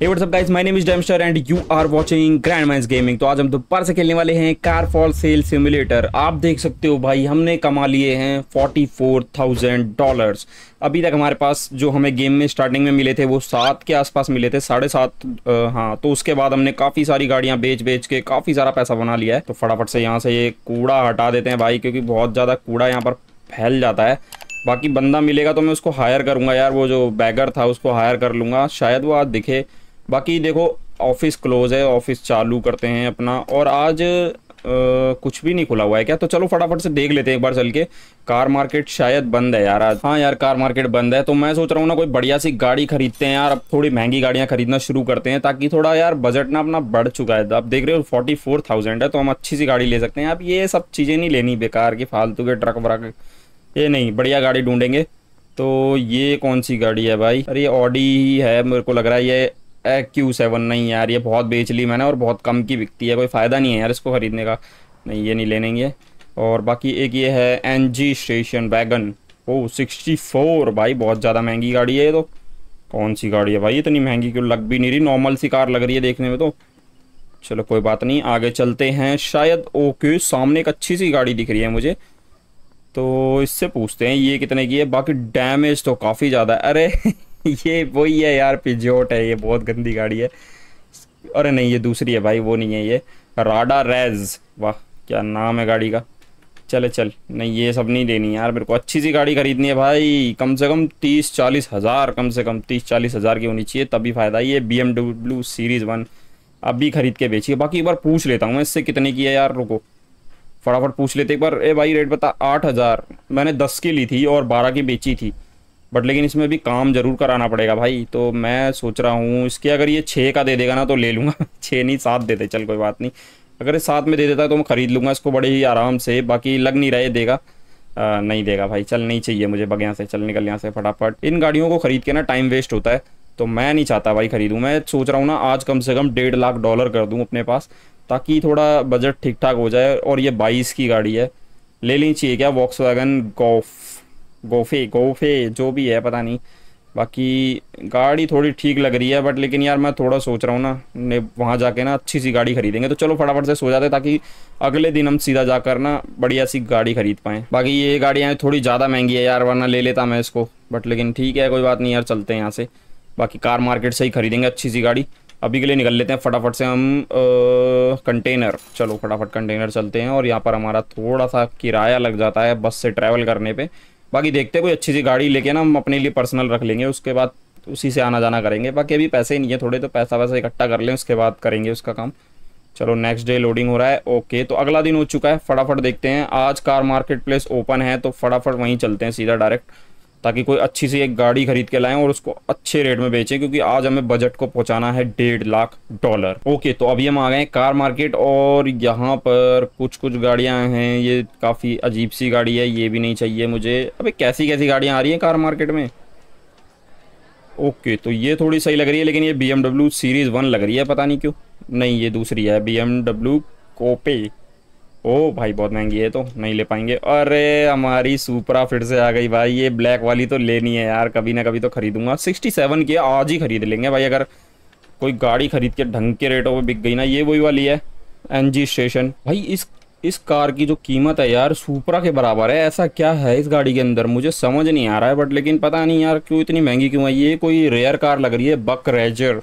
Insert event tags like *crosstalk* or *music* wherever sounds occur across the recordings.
Gaming. तो आज हम दोबारा से खेलने वाले हैं कार फॉल सेल सिमुलेटर आप देख सकते हो भाई हमने कमा लिए हैं 44,000 डॉलर्स अभी तक हमारे पास जो हमें गेम में स्टार्टिंग में मिले थे वो सात के आसपास मिले थे साढ़े सात हाँ तो उसके बाद हमने काफ़ी सारी गाड़ियाँ बेच बेच के काफ़ी सारा पैसा बना लिया है। तो फटाफट से यहाँ से ये कूड़ा हटा देते हैं भाई क्योंकि बहुत ज़्यादा कूड़ा यहाँ पर फैल जाता है। बाकी बंदा मिलेगा तो मैं उसको हायर करूँगा यार वो जो बैगर था उसको हायर कर लूँगा। शायद वो आज दिखे। बाकी देखो ऑफ़िस क्लोज है ऑफ़िस चालू करते हैं अपना। और आज आ, कुछ भी नहीं खुला हुआ है क्या? तो चलो फटाफट से देख लेते हैं एक बार चल के। कार मार्केट शायद बंद है यार आज। हाँ यार कार मार्केट बंद है। तो मैं सोच रहा हूँ ना कोई बढ़िया सी गाड़ी खरीदते हैं यार। अब थोड़ी महँगी गाड़ियाँ खरीदना शुरू करते हैं ताकि थोड़ा यार बजट ना अपना बढ़ चुका है। आप देख रहे हो फोर्टी फोर थाउज़ेंड है तो हम अच्छी सी गाड़ी ले सकते हैं। आप ये सब चीज़ें नहीं लेनी बेकार की फालतू के ट्रक व्रक। ये नहीं बढ़िया गाड़ी ढूंढेंगे। तो ये कौन सी गाड़ी है भाई? अरे ऑडी ही है मेरे को लग रहा है ये क्यू सेवन नहीं यार, ये बहुत बेच ली मैंने और बहुत कम की बिकती है, कोई फ़ायदा नहीं है यार इसको ख़रीदने का। नहीं, ये नहीं लेने और बाकी एक ये है N G station wagon O sixty four भाई, बहुत ज़्यादा महँगी गाड़ी है ये तो। कौन सी गाड़ी है भाई, इतनी महँगी क्यों लग भी नहीं रही? नॉर्मल सी कार लग रही है देखने में तो। चलो, कोई बात नहीं, आगे चलते हैं। शायद ओके, सामने एक अच्छी सी गाड़ी दिख रही है मुझे। तो इससे पूछते हैं, ये कितने की है? बाकी डैमेज तो काफ़ी ज़्यादा है। अरे *laughs* ये वही है यार पिजोट है, ये बहुत गंदी गाड़ी है। अरे नहीं, ये दूसरी है भाई, वो नहीं है ये। राडा रेज वाह, क्या नाम है गाड़ी का। चले, चल। नहीं, ये सब नहीं देनी यार, मेरे को अच्छी सी गाड़ी खरीदनी है भाई। कम से कम तीस चालीस हज़ार, कम से कम तीस चालीस हज़ार की होनी चाहिए, तभी फ़ायदा। ये B M W series one अभी खरीद के बेचिए। बाकी एक बार पूछ लेता हूँ मैं, इससे कितने की है यार, रुको। फटाफट पूछ लेते एक बार, ए भाई रेट बता, आठ हज़ार। मैंने दस की ली थी और बारह की बेची थी। बट लेकिन इसमें भी काम ज़रूर कराना पड़ेगा भाई। तो मैं सोच रहा हूँ इसके अगर ये छः का दे देगा ना तो ले लूँगा। *laughs* छः नहीं सात दे दे चल कोई बात नहीं। अगर ये सात में दे देता है तो मैं ख़रीद लूँगा इसको बड़े ही आराम से। बाकी लग नहीं रहा देगा। आ, नहीं देगा भाई चल नहीं चाहिए मुझे बग यहाँ से चल निकल यहाँ से फटाफट। इन गाड़ियों को ख़रीद के ना टाइम वेस्ट होता है तो मैं नहीं चाहता भाई ख़रीदूँ। मैं सोच रहा हूँ ना आज कम से कम डेढ़ लाख डॉलर कर दूँ अपने पास ताकि थोड़ा बजट ठीक ठाक हो जाए और ये बाईस की गाड़ी है। ले लेनी चाहिए क्या? वॉक्स वैगन गॉफ गोफे गोफे, जो भी है, पता नहीं। बाकी गाड़ी थोड़ी ठीक लग रही है बट लेकिन यार मैं थोड़ा सोच रहा हूँ ना वहाँ जाके ना अच्छी सी गाड़ी खरीदेंगे। तो चलो फटाफट से सो जाते ताकि अगले दिन हम सीधा जाकर ना बढ़िया सी गाड़ी खरीद पाएँ। बाकी ये गाड़ियाँ थोड़ी ज़्यादा महँगी है यार, वरना ले लेता मैं इसको। बट लेकिन ठीक है, कोई बात नहीं यार, चलते हैं यहाँ से। बाकी कार मार्केट से ही खरीदेंगे अच्छी सी गाड़ी। अभी के लिए निकल लेते हैं फटाफट से हम कंटेनर। चलो फटाफट कंटेनर चलते हैं, और यहाँ पर हमारा थोड़ा सा किराया लग जाता है बस से ट्रैवल करने पे। बाकी देखते कोई अच्छी सी गाड़ी लेके ना हम अपने लिए पर्सनल रख लेंगे, उसके बाद उसी से आना जाना करेंगे। बाकी अभी पैसे ही नहीं है, थोड़े तो पैसा वैसा इकट्ठा कर लें, उसके बाद करेंगे उसका काम। चलो नेक्स्ट डे लोडिंग हो रहा है ओके तो अगला दिन हो चुका है, फटाफट देखते हैं। आज कार मार्केट प्लेस ओपन है तो फटाफट वहीं चलते हैं, सीधा डायरेक्ट ताकि कोई अच्छी सी एक गाड़ी खरीद के लाएँ और उसको अच्छे रेट में बेचें, क्योंकि आज हमें बजट को पहुंचाना है डेढ़ लाख डॉलर ओके तो अभी हम आ गए कार मार्केट और यहाँ पर कुछ कुछ गाड़ियाँ हैं। ये काफ़ी अजीब सी गाड़ी है, ये भी नहीं चाहिए मुझे। अभी कैसी कैसी गाड़ियाँ आ रही हैं कार मार्केट में? ओके तो ये थोड़ी सही लग रही है, लेकिन ये बी सीरीज़ वन लग रही है, पता नहीं क्यों। नहीं, ये दूसरी है बी कोपे ओ भाई, बहुत महँगी है तो नहीं ले पाएँगे। अरे, हमारी सुपरा फिर से आ गई भाई, ये ब्लैक वाली तो लेनी है यार, कभी ना कभी तो खरीदूँगा। सिक्सटी सेवन की आज ही खरीद लेंगे भाई, अगर कोई गाड़ी खरीद के ढंग के रेटों में बिक गई ना, ये वही वाली है एन स्टेशन भाई, इस इस कार की जो कीमत है यार सुपरा के बराबर है, ऐसा क्या है इस गाड़ी के अंदर? मुझे समझ नहीं आ रहा है बट लेकिन पता नहीं यार, क्यों इतनी महँगी क्यों है? ये कोई रेयर कार लग रही है बक रेजर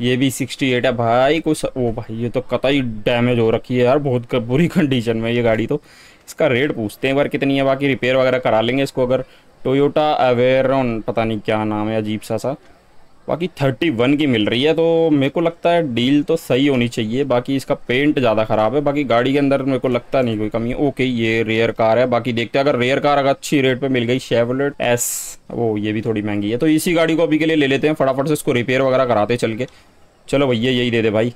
ये भी सिक्सटी एट है भाई कुछ ओ भाई, ये तो कतई डैमेज हो रखी है यार बहुत बुरी *laughs* कंडीशन में ये गाड़ी तो। इसका रेट पूछते हैं एक बार कितनी है, बाकी रिपेयर वगैरह करा लेंगे इसको अगर। टोयोटा अवेरन पता नहीं क्या नाम है, अजीब सा सा। बाकी थर्टी वन की मिल रही है तो मेरे को लगता है डील तो सही होनी चाहिए, बाकी इसका पेंट ज़्यादा ख़राब है, बाकी गाड़ी के अंदर मेरे को लगता नहीं कोई कमी। है ओके ये रेयर कार है, बाकी देखते हैं, अगर रेयर कार अगर अच्छी रेट पे मिल गई शेवलेट एस वो ये भी थोड़ी महँगी है। तो इसी गाड़ी को अभी के लिए ले लेते हैं, फटाफट से इसको रिपेयर वगैरह कराते चल के। चलो भैया, यही दे दे भाई।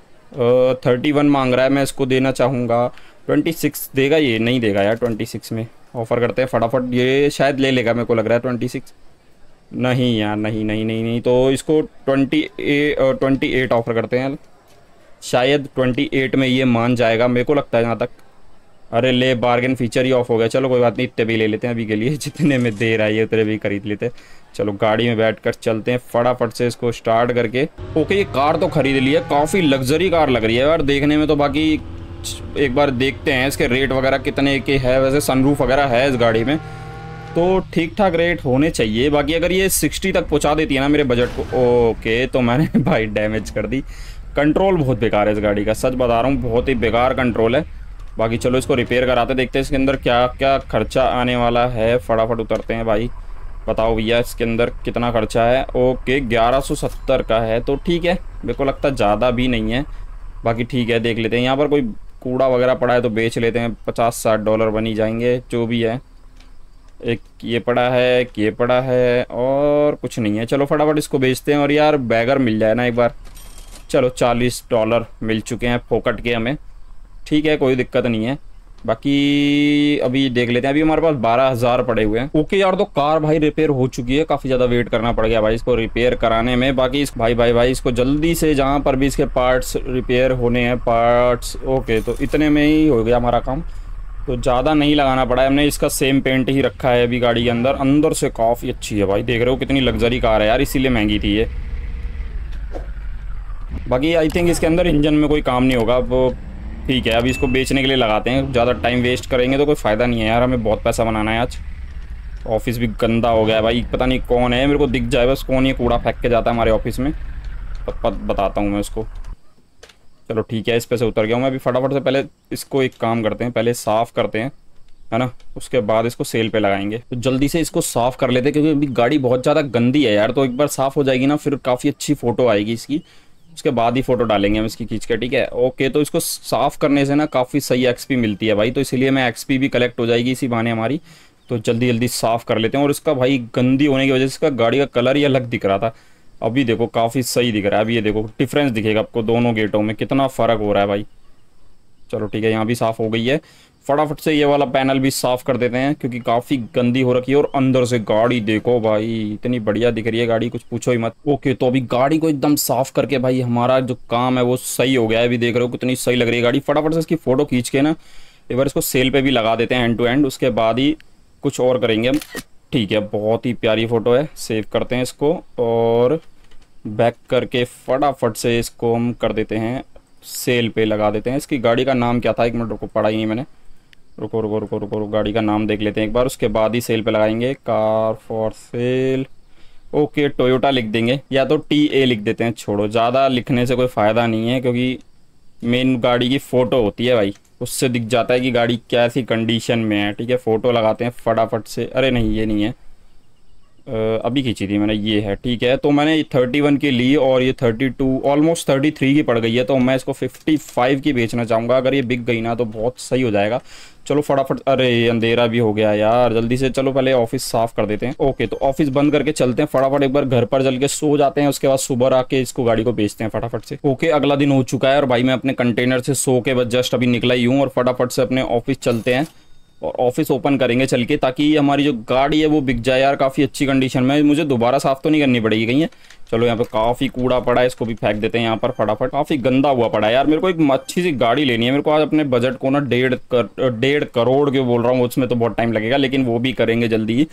थर्टी वन मांग रहा है, मैं इसको देना चाहूँगा। ट्वेंटी सिक्स देगा ये? नहीं देगा यार ट्वेंटी सिक्स में। ऑफ़र करते हैं फटाफट। ये शायद ले लेगा, मेरे को लग रहा है ट्वेंटी सिक्स नहीं यार, नहीं नहीं नहीं नहीं तो इसको ट्वेंटी ट्वेंटी एट ऑफ़र करते हैं। शायद ट्वेंटी एट में ये मान जाएगा, मेरे को लगता है यहाँ तक। अरे ले बार्गेन फीचर ही ऑफ़ हो गया। चलो, कोई बात नहीं, इतने भी ले लेते हैं अभी के लिए। *laughs* जितने में देर आई है, उतने भी खरीद लेते हैं। चलो, गाड़ी में बैठ कर चलते हैं, फटाफट से इसको स्टार्ट करके। ओके ये कार तो खरीद ली है, काफ़ी लग्जरी कार लग रही है। यार देखने में तो बाकी, एक बार देखते हैं इसके रेट वगैरह कितने के है। वैसे सनरूफ वगैरह है इस गाड़ी में। तो ठीक ठाक रेट होने चाहिए। बाकी अगर ये सिक्सटी तक पहुँचा देती है ना मेरे बजट को ओके तो मैंने *laughs* भाई डैमेज कर दी। कंट्रोल बहुत बेकार है इस गाड़ी का। सच बता रहा हूँ, बहुत ही बेकार कंट्रोल है। बाकी चलो इसको रिपेयर कराते देखते हैं इसके अंदर क्या क्या खर्चा आने वाला है। फटाफट उतरते हैं भाई। बताओ भैया, इसके अंदर कितना खर्चा है? ओके 1170 का है तो ठीक है। मेरे को लगता ज़्यादा भी नहीं है। बाकी ठीक है, देख लेते हैं। यहाँ पर कोई कूड़ा वगैरह पड़ा है तो बेच लेते हैं। पचास साठ डॉलर बनी जाएँगे, जो भी है। एक ये पड़ा है, एक ये पड़ा है, और कुछ नहीं है। चलो फटाफट इसको बेचते हैं, और यार बैगर मिल जाए ना एक बार। चलो चालीस डॉलर मिल चुके हैं, फोकट के हमें। ठीक है, कोई दिक्कत नहीं है। बाकी अभी देख लेते हैं। अभी हमारे पास बारह हज़ार पड़े हुए हैं। ओके यार तो कार भाई रिपेयर हो चुकी है। काफ़ी ज़्यादा वेट करना पड़ गया भाई इसको रिपेयर कराने में। बाकी इस भाई भाई भाई इसको जल्दी से जहाँ पर भी इसके पार्ट्स रिपेयर होने हैं पार्ट्स ओके तो इतने में ही हो गया हमारा काम। तो ज़्यादा नहीं लगाना पड़ा है। हमने इसका सेम पेंट ही रखा है अभी गाड़ी के अंदर। अंदर से काफ़ी अच्छी है भाई। देख रहे हो कितनी लग्जरी कार है यार, इसीलिए महँगी थी ये। बाकी आई थिंक इसके अंदर इंजन में कोई काम नहीं होगा। अब ठीक है, अभी इसको बेचने के लिए लगाते हैं। ज़्यादा टाइम वेस्ट करेंगे तो कोई फ़ायदा नहीं है यार, हमें बहुत पैसा बनाना है आज। ऑफ़िस भी गंदा हो गया है भाई, पता नहीं कौन है, मेरे को दिख जाए बस कौन ये कूड़ा फेंक के जाता है हमारे ऑफ़िस में। तो बताता हूँ मैं उसको चलो ठीक है, इस पे से उतर गया हूँ मैं अभी फटाफट से, पहले इसको एक काम करते हैं, पहले साफ़ करते हैं, है ना? उसके बाद इसको सेल पे लगाएँगे। तो जल्दी से इसको साफ़ कर लेते हैं, क्योंकि अभी गाड़ी बहुत ज़्यादा गंदी है यार तो एक बार साफ़ हो जाएगी ना, फिर काफ़ी अच्छी फ़ोटो आएगी इसकी। उसके बाद ही फ़ोटो डालेंगे हम इसकी खींच के, ठीक है? ओके तो इसको साफ़ करने से ना काफ़ी सही एक्सपी मिलती है भाई। तो इसीलिए मैं एक्सपी भी कलेक्ट हो जाएगी इसी बहाने हमारी। तो जल्दी जल्दी साफ़ कर लेते हैं। और इसका भाई गंदी होने की वजह से इसका गाड़ी का कलर ही अलग दिख रहा था। अभी देखो, काफ़ी सही दिख रहा है। अभी ये देखो डिफरेंस दिखेगा आपको दोनों गेटों में। कितना फ़र्क हो रहा है भाई। चलो, ठीक है, यहाँ भी साफ़ हो गई है। फटाफट से ये वाला पैनल भी साफ़ कर देते हैं, क्योंकि काफ़ी गंदी हो रखी है और अंदर से गाड़ी देखो भाई, इतनी बढ़िया दिख रही है गाड़ी, कुछ पूछो ही मत। ओके तो अभी गाड़ी को एकदम साफ़ करके भाई, हमारा जो काम है वो सही हो गया है, अभी देख रहे हो कितनी सही लग रही है गाड़ी। फटाफट से इसकी फ़ोटो खींच के ना, एक बार इसको सेल पे भी लगा देते हैं एंड टू एंड उसके बाद ही कुछ और करेंगे हम। ठीक है, बहुत ही प्यारी फ़ोटो है सेव करते हैं इसको और बैक करके फटाफट से इसको हम कर देते हैं सेल पे लगा देते हैं। इसकी गाड़ी का नाम क्या था, एक मिनट को पढ़ा ही नहीं मैंने। रुको रुको रुको रुको रुको, गाड़ी का नाम देख लेते हैं एक बार, उसके बाद ही सेल पे लगाएँगे। Car for sale okay Toyota लिख देंगे, या तो टी ए लिख देते हैं, छोड़ो, ज़्यादा लिखने से कोई फ़ायदा नहीं है, क्योंकि मेन गाड़ी की फ़ोटो होती है भाई, उससे दिख जाता है कि गाड़ी कैसी कंडीशन में है, ठीक है फ़ोटो लगाते हैं फटाफट से। अरे नहीं, ये नहीं है। अभी खींची थी मैंने, ये है, ठीक है तो मैंने थर्टी वन की ली और ये thirty two almost thirty three की पड़ गई है तो मैं इसको फिफ्टी फाइव की बेचना चाहूँगा। अगर ये बिक गई ना तो बहुत सही हो जाएगा। चलो फटाफट, अरे अंधेरा भी हो गया यार। जल्दी से चलो पहले ऑफ़िस साफ़ कर देते हैं। ओके तो ऑफ़िस बंद करके चलते हैं। फटाफट एक बार घर पर चल के सो जाते हैं। उसके बाद सुबह आके इसको गाड़ी को बेचते हैं फटाफट से। ओके, अगला दिन हो चुका है और भाई मैं अपने कंटेनर से सो के बस जस्ट अभी निकला ही हूँ और फटाफट से अपने ऑफ़िस चलते हैं। और ऑफ़िस ओपन करेंगे चल के, ताकि हमारी जो गाड़ी है वो बिक जाए यार, काफ़ी अच्छी कंडीशन में। मुझे दोबारा साफ़ तो नहीं करनी पड़ेगी कहीं। है चलो यहाँ पे काफ़ी कूड़ा पड़ा है, इसको भी फेंक देते हैं यहाँ पर फटाफट। काफ़ी गंदा हुआ पड़ा है यार, मेरे को एक अच्छी सी गाड़ी लेनी है। मेरे को आज अपने बजट को ना डेढ़ कर, डेढ़ करोड़ के बोल रहा हूँ, उसमें तो बहुत टाइम लगेगा, लेकिन वो भी करेंगे जल्दी ही।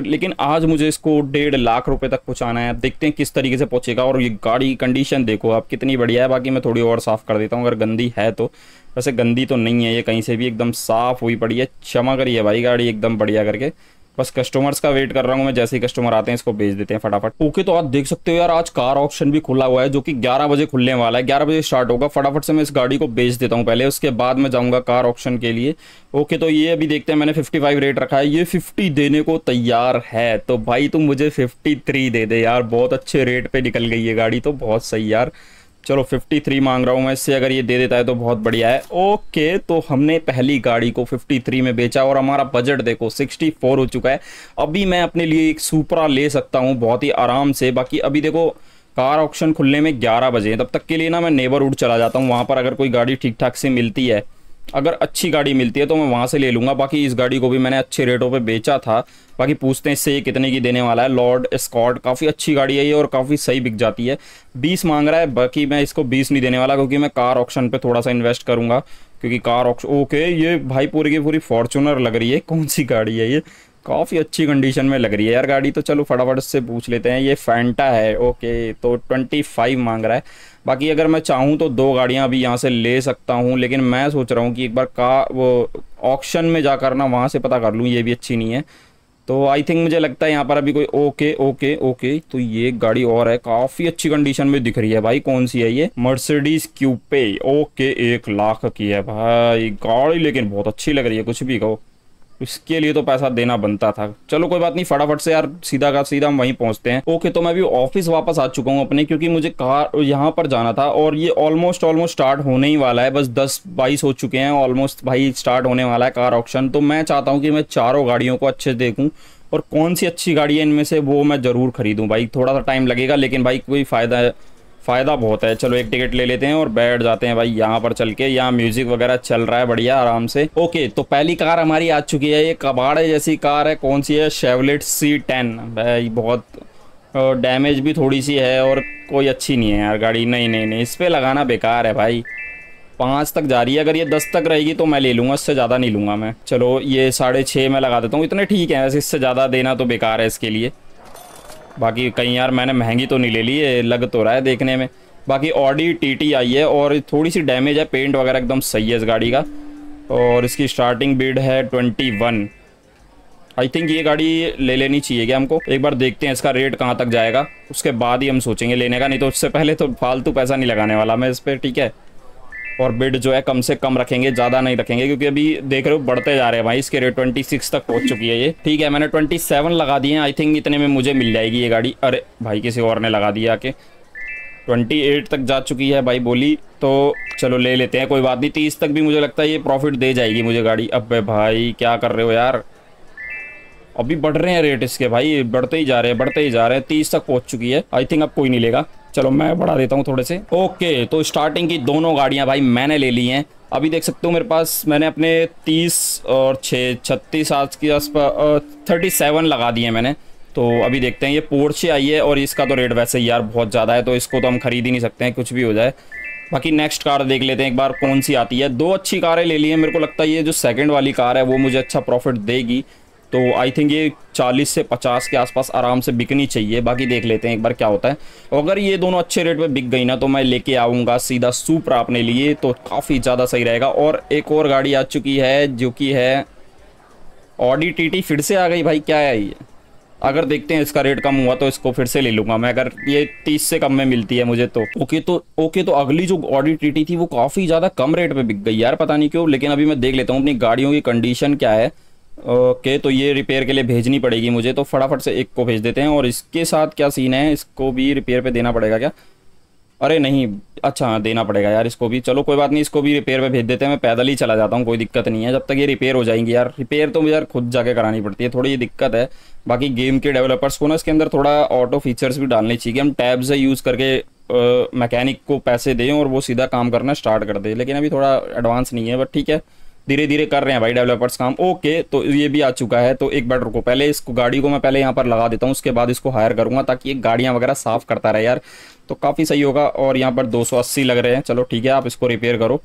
लेकिन आज मुझे इसको डेढ़ लाख रुपये तक पहुँचाना है। देखते हैं किस तरीके से पहुँचेगा। और ये गाड़ी की कंडीशन देखो आप, कितनी बढ़िया है। बाकी मैं थोड़ी और साफ़ कर देता हूँ, अगर गंदी है तो। वैसे गंदी तो नहीं है, ये कहीं से भी एकदम साफ़ हुई पड़ी है, क्षमा करिए भाई गाड़ी एकदम बढ़िया करके। बस कस्टमर्स का वेट कर रहा हूँ मैं, जैसे ही कस्टमर आते हैं इसको भेज देते हैं फटाफट। ओके तो आप देख सकते हो यार, आज कार ऑप्शन भी खुला हुआ है, जो कि 11 बजे खुलने वाला है। 11 बजे स्टार्ट होगा, फटाफट से मैं इस गाड़ी को बेच देता हूँ पहले, उसके बाद मैं जाऊँगा कार ऑप्शन के लिए। ओके तो ये अभी देखते हैं, मैंने 55 रेट रखा है, ये 50 देने को तैयार है। तो भाई तुम मुझे 53 दे दे यार, बहुत अच्छे रेट पे निकल गई है गाड़ी तो बहुत सही यार। चलो 53 मांग रहा हूँ मैं, इससे अगर ये दे देता है तो बहुत बढ़िया है। ओके तो हमने पहली गाड़ी को 53 में बेचा और हमारा बजट देखो 64 हो चुका है। अभी मैं अपने लिए एक सुपरा ले सकता हूँ, बहुत ही आराम से। बाकी अभी देखो, कार ऑप्शन खुलने में 11 बजे तब तक के लिए ना मैं नेबरहुड चला जाता हूँ, वहाँ पर अगर कोई गाड़ी ठीक ठाक से मिलती है। अगर अच्छी गाड़ी मिलती है तो मैं वहाँ से ले लूँगा। बाकी इस गाड़ी को भी मैंने अच्छे रेटों पे बेचा था। बाकी पूछते हैं ये कितने की देने वाला है। लॉर्ड स्कॉट, काफ़ी अच्छी गाड़ी है ये और काफ़ी सही बिक जाती है। बीस मांग रहा है, बाकी मैं इसको बीस नहीं देने वाला क्योंकि मैं कार ऑप्शन पर थोड़ा सा इन्वेस्ट करूँगा। क्योंकि कार ऑप्शन ओके, ये भाई पूरी की पूरी फॉर्चूनर लग रही है। कौन सी गाड़ी है ये? काफ़ी अच्छी कंडीशन में लग रही है यार गाड़ी तो चलो फटाफट से पूछ लेते हैं। ये फैंटा है ओके तो ट्वेंटी फाइव मांग रहा है। बाकी अगर मैं चाहूँ तो दो गाड़ियाँ अभी यहाँ से ले सकता हूँ, लेकिन मैं सोच रहा हूँ कि एक बार का वो ऑक्शन में जाकर ना वहाँ से पता कर लूँ, ये भी अच्छी नहीं है। तो आई थिंक मुझे लगता है यहाँ पर अभी कोई ओके ओके ओके तो ये गाड़ी और है। काफ़ी अच्छी कंडीशन में दिख रही है भाई, कौन सी है ये? मर्सिडीज क्यूपे ओके एक लाख की है भाई। गाड़ी लेकिन बहुत अच्छी लग रही है, कुछ भी कहो। इसके लिए तो पैसा देना बनता था। चलो कोई बात नहीं, फटाफट से यार, सीधा का सीधा हम वहीं पहुँचते हैं। ओके तो मैं भी ऑफ़िस वापस आ चुका हूँ अपने, क्योंकि मुझे कार यहाँ पर जाना था, और ये ऑलमोस्ट ऑलमोस्ट स्टार्ट होने ही वाला है। बस दस बाईस हो चुके हैं ऑलमोस्ट भाई स्टार्ट होने वाला है कार ऑप्शन तो मैं चाहता हूँ कि मैं चारों गाड़ियों को अच्छे से देखूँ, और कौन सी अच्छी गाड़ी है इनमें से, वो मैं ज़रूर खरीदूँ। भाई थोड़ा सा टाइम लगेगा, लेकिन भाई कोई फ़ायदा फ़ायदा बहुत है। चलो एक टिकट ले लेते हैं और बैठ जाते हैं भाई यहाँ पर चल के। यहाँ म्यूज़िक वगैरह चल रहा है बढ़िया आराम से। ओके तो पहली कार हमारी आ चुकी है। ये कबाड़े जैसी कार है। कौन सी है? शेवलेट सी टेन भाई बहुत डैमेज भी थोड़ी सी है और कोई अच्छी नहीं है यार गाड़ी। नहीं नहीं नहीं, इस पर लगाना बेकार है भाई। पाँच तक जा रही है। अगर ये दस तक रहेगी तो मैं ले लूँगा, इससे ज़्यादा नहीं लूँगा मैं। चलो ये साढ़े छः में लगा देता हूँ। इतने ठीक है, वैसे इससे ज़्यादा देना तो बेकार है इसके लिए। बाकी कहीं यार मैंने महँगी तो नहीं ले ली है लग तो रहा है देखने में। बाकी ऑडी टी टी आई है और थोड़ी सी डैमेज है पेंट वगैरह एकदम सही है इस गाड़ी का। और इसकी स्टार्टिंग बिड है ट्वेंटी वन आई थिंक ये गाड़ी ले लेनी चाहिए क्या हमको? एक बार देखते हैं इसका रेट कहाँ तक जाएगा। उसके बाद ही हम सोचेंगे लेने का, नहीं तो उससे पहले तो फालतू पैसा नहीं लगाने वाला मैं इस पर ठीक है? और बिड जो है कम से कम रखेंगे, ज़्यादा नहीं रखेंगे, क्योंकि अभी देख रहे हो बढ़ते जा रहे हैं भाई, इसके रेट ट्वेंटी सिक्स तक पहुँच चुकी है ये। ठीक है, मैंने ट्वेंटी सेवन लगा दिए आई थिंक इतने में मुझे मिल जाएगी ये गाड़ी। अरे भाई, किसी और ने लगा दिया आके। ट्वेंटी एट तक जा चुकी है भाई बोली तो चलो ले लेते हैं, कोई बात नहीं, तीस तक भी मुझे लगता है ये प्रॉफिट दे जाएगी मुझे गाड़ी। अब भाई, क्या कर रहे हो यार? अभी बढ़ रहे हैं रेट इसके भाई, बढ़ते ही जा रहे हैं, बढ़ते ही जा रहे हैं, तीस तक पहुँच चुकी है। आई थिंक अब कोई नहीं लेगा। चलो मैं बढ़ा देता हूँ थोड़े से। ओके तो स्टार्टिंग की दोनों गाड़ियाँ भाई मैंने ले ली हैं। अभी देख सकते हो मेरे पास मैंने अपने तीस और छः, छत्तीस आज के आसपास थर्टी सेवन लगा दिए मैंने। तो अभी देखते हैं, ये पोर्चे आई है और इसका तो रेट वैसे यार बहुत ज़्यादा है तो इसको तो हम खरीद ही नहीं सकते हैं, कुछ भी हो जाए। बाकी नेक्स्ट कार देख लेते हैं एक बार कौन सी आती है। दो अच्छी कारें ले ली हैं, मेरे को लगता है ये जो सेकंड वाली कार है, वो मुझे अच्छा प्रॉफिट देगी। तो आई थिंक ये 40 से 50 के आसपास आराम से बिकनी चाहिए। बाकी देख लेते हैं एक बार क्या होता है। अगर ये दोनों अच्छे रेट पे बिक गई ना तो मैं लेके आऊँगा सीधा सुपरा अपने लिए तो काफ़ी ज़्यादा सही रहेगा। और एक और गाड़ी आ चुकी है, जो कि है ऑडी टी फिर से आ गई भाई, क्या है ये? अगर देखते हैं इसका रेट कम हुआ तो इसको फिर से ले लूँगा मैं। अगर ये तीस से कम में मिलती है मुझे तो। ओके तो ओके तो अगली जो ऑडी टी थी, वो काफ़ी ज़्यादा कम रेट पे बिक गई यार, पता नहीं क्यों। लेकिन अभी मैं देख लेता हूँ अपनी गाड़ियों की कंडीशन क्या है। ओके तो ये रिपेयर के लिए भेजनी पड़ेगी मुझे तो फटाफट से एक को भेज देते हैं, और इसके साथ क्या सीन है? इसको भी रिपेयर पे देना पड़ेगा क्या? अरे नहीं अच्छा हाँ देना पड़ेगा यार इसको भी। चलो, कोई बात नहीं, इसको भी रिपेयर पे भेज देते हैं, मैं पैदल ही चला जाता हूँ, कोई दिक्कत नहीं है। जब तक ये रिपेयर हो जाएँगी यार रिपेयर तो मुझे यार खुद जाके करानी पड़ती है, थोड़ी ये दिक्कत है। बाकी गेम के डेवलपर्स को ना इसके अंदर थोड़ा ऑटो फीचर्स भी डालने चाहिए हम टैब से यूज़ करके मैकेनिक को पैसे दें और वो सीधा काम करना स्टार्ट कर दे। लेकिन अभी थोड़ा एडवांस नहीं है बट ठीक है। धीरे धीरे कर रहे हैं भाई डेवलपर्स काम। ओके तो ये भी आ चुका है तो एक बार रुको। पहले इसको गाड़ी को मैं पहले यहाँ पर लगा देता हूँ, उसके बाद इसको हायर करूँगा ताकि ये गाड़ियाँ वगैरह साफ़ करता रहे यार। तो काफ़ी सही होगा, और यहाँ पर 280 लग रहे हैं। चलो ठीक है, आप इसको रिपेयर करो।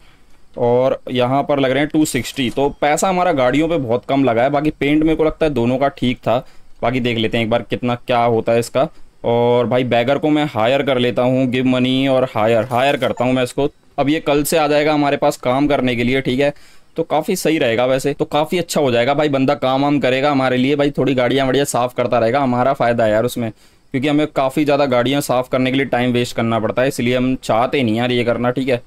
और यहाँ पर लग रहे हैं 260 तो पैसा हमारा गाड़ियों पे बहुत कम लगा है, बाकी पेंट मेरे को लगता है दोनों का ठीक था। बाकी देख लेते हैं एक बार कितना क्या होता है इसका। और भाई बैगर को मैं हायर कर लेता हूँ गिव मनी और हायर हायर करता हूँ मैं इसको। अब ये कल से आ जाएगा हमारे पास काम करने के लिए, ठीक है? तो काफ़ी सही रहेगा वैसे। तो काफ़ी अच्छा हो जाएगा भाई, बंदा काम वाम करेगा हमारे लिए भाई, थोड़ी गाड़ियाँ वाड़ियाँ साफ़ करता रहेगा, हमारा फ़ायदा है यार उसमें। क्योंकि हमें काफ़ी ज़्यादा गाड़ियाँ साफ़ करने के लिए टाइम वेस्ट करना पड़ता है, इसलिए हम चाहते नहीं यार ये करना, ठीक है?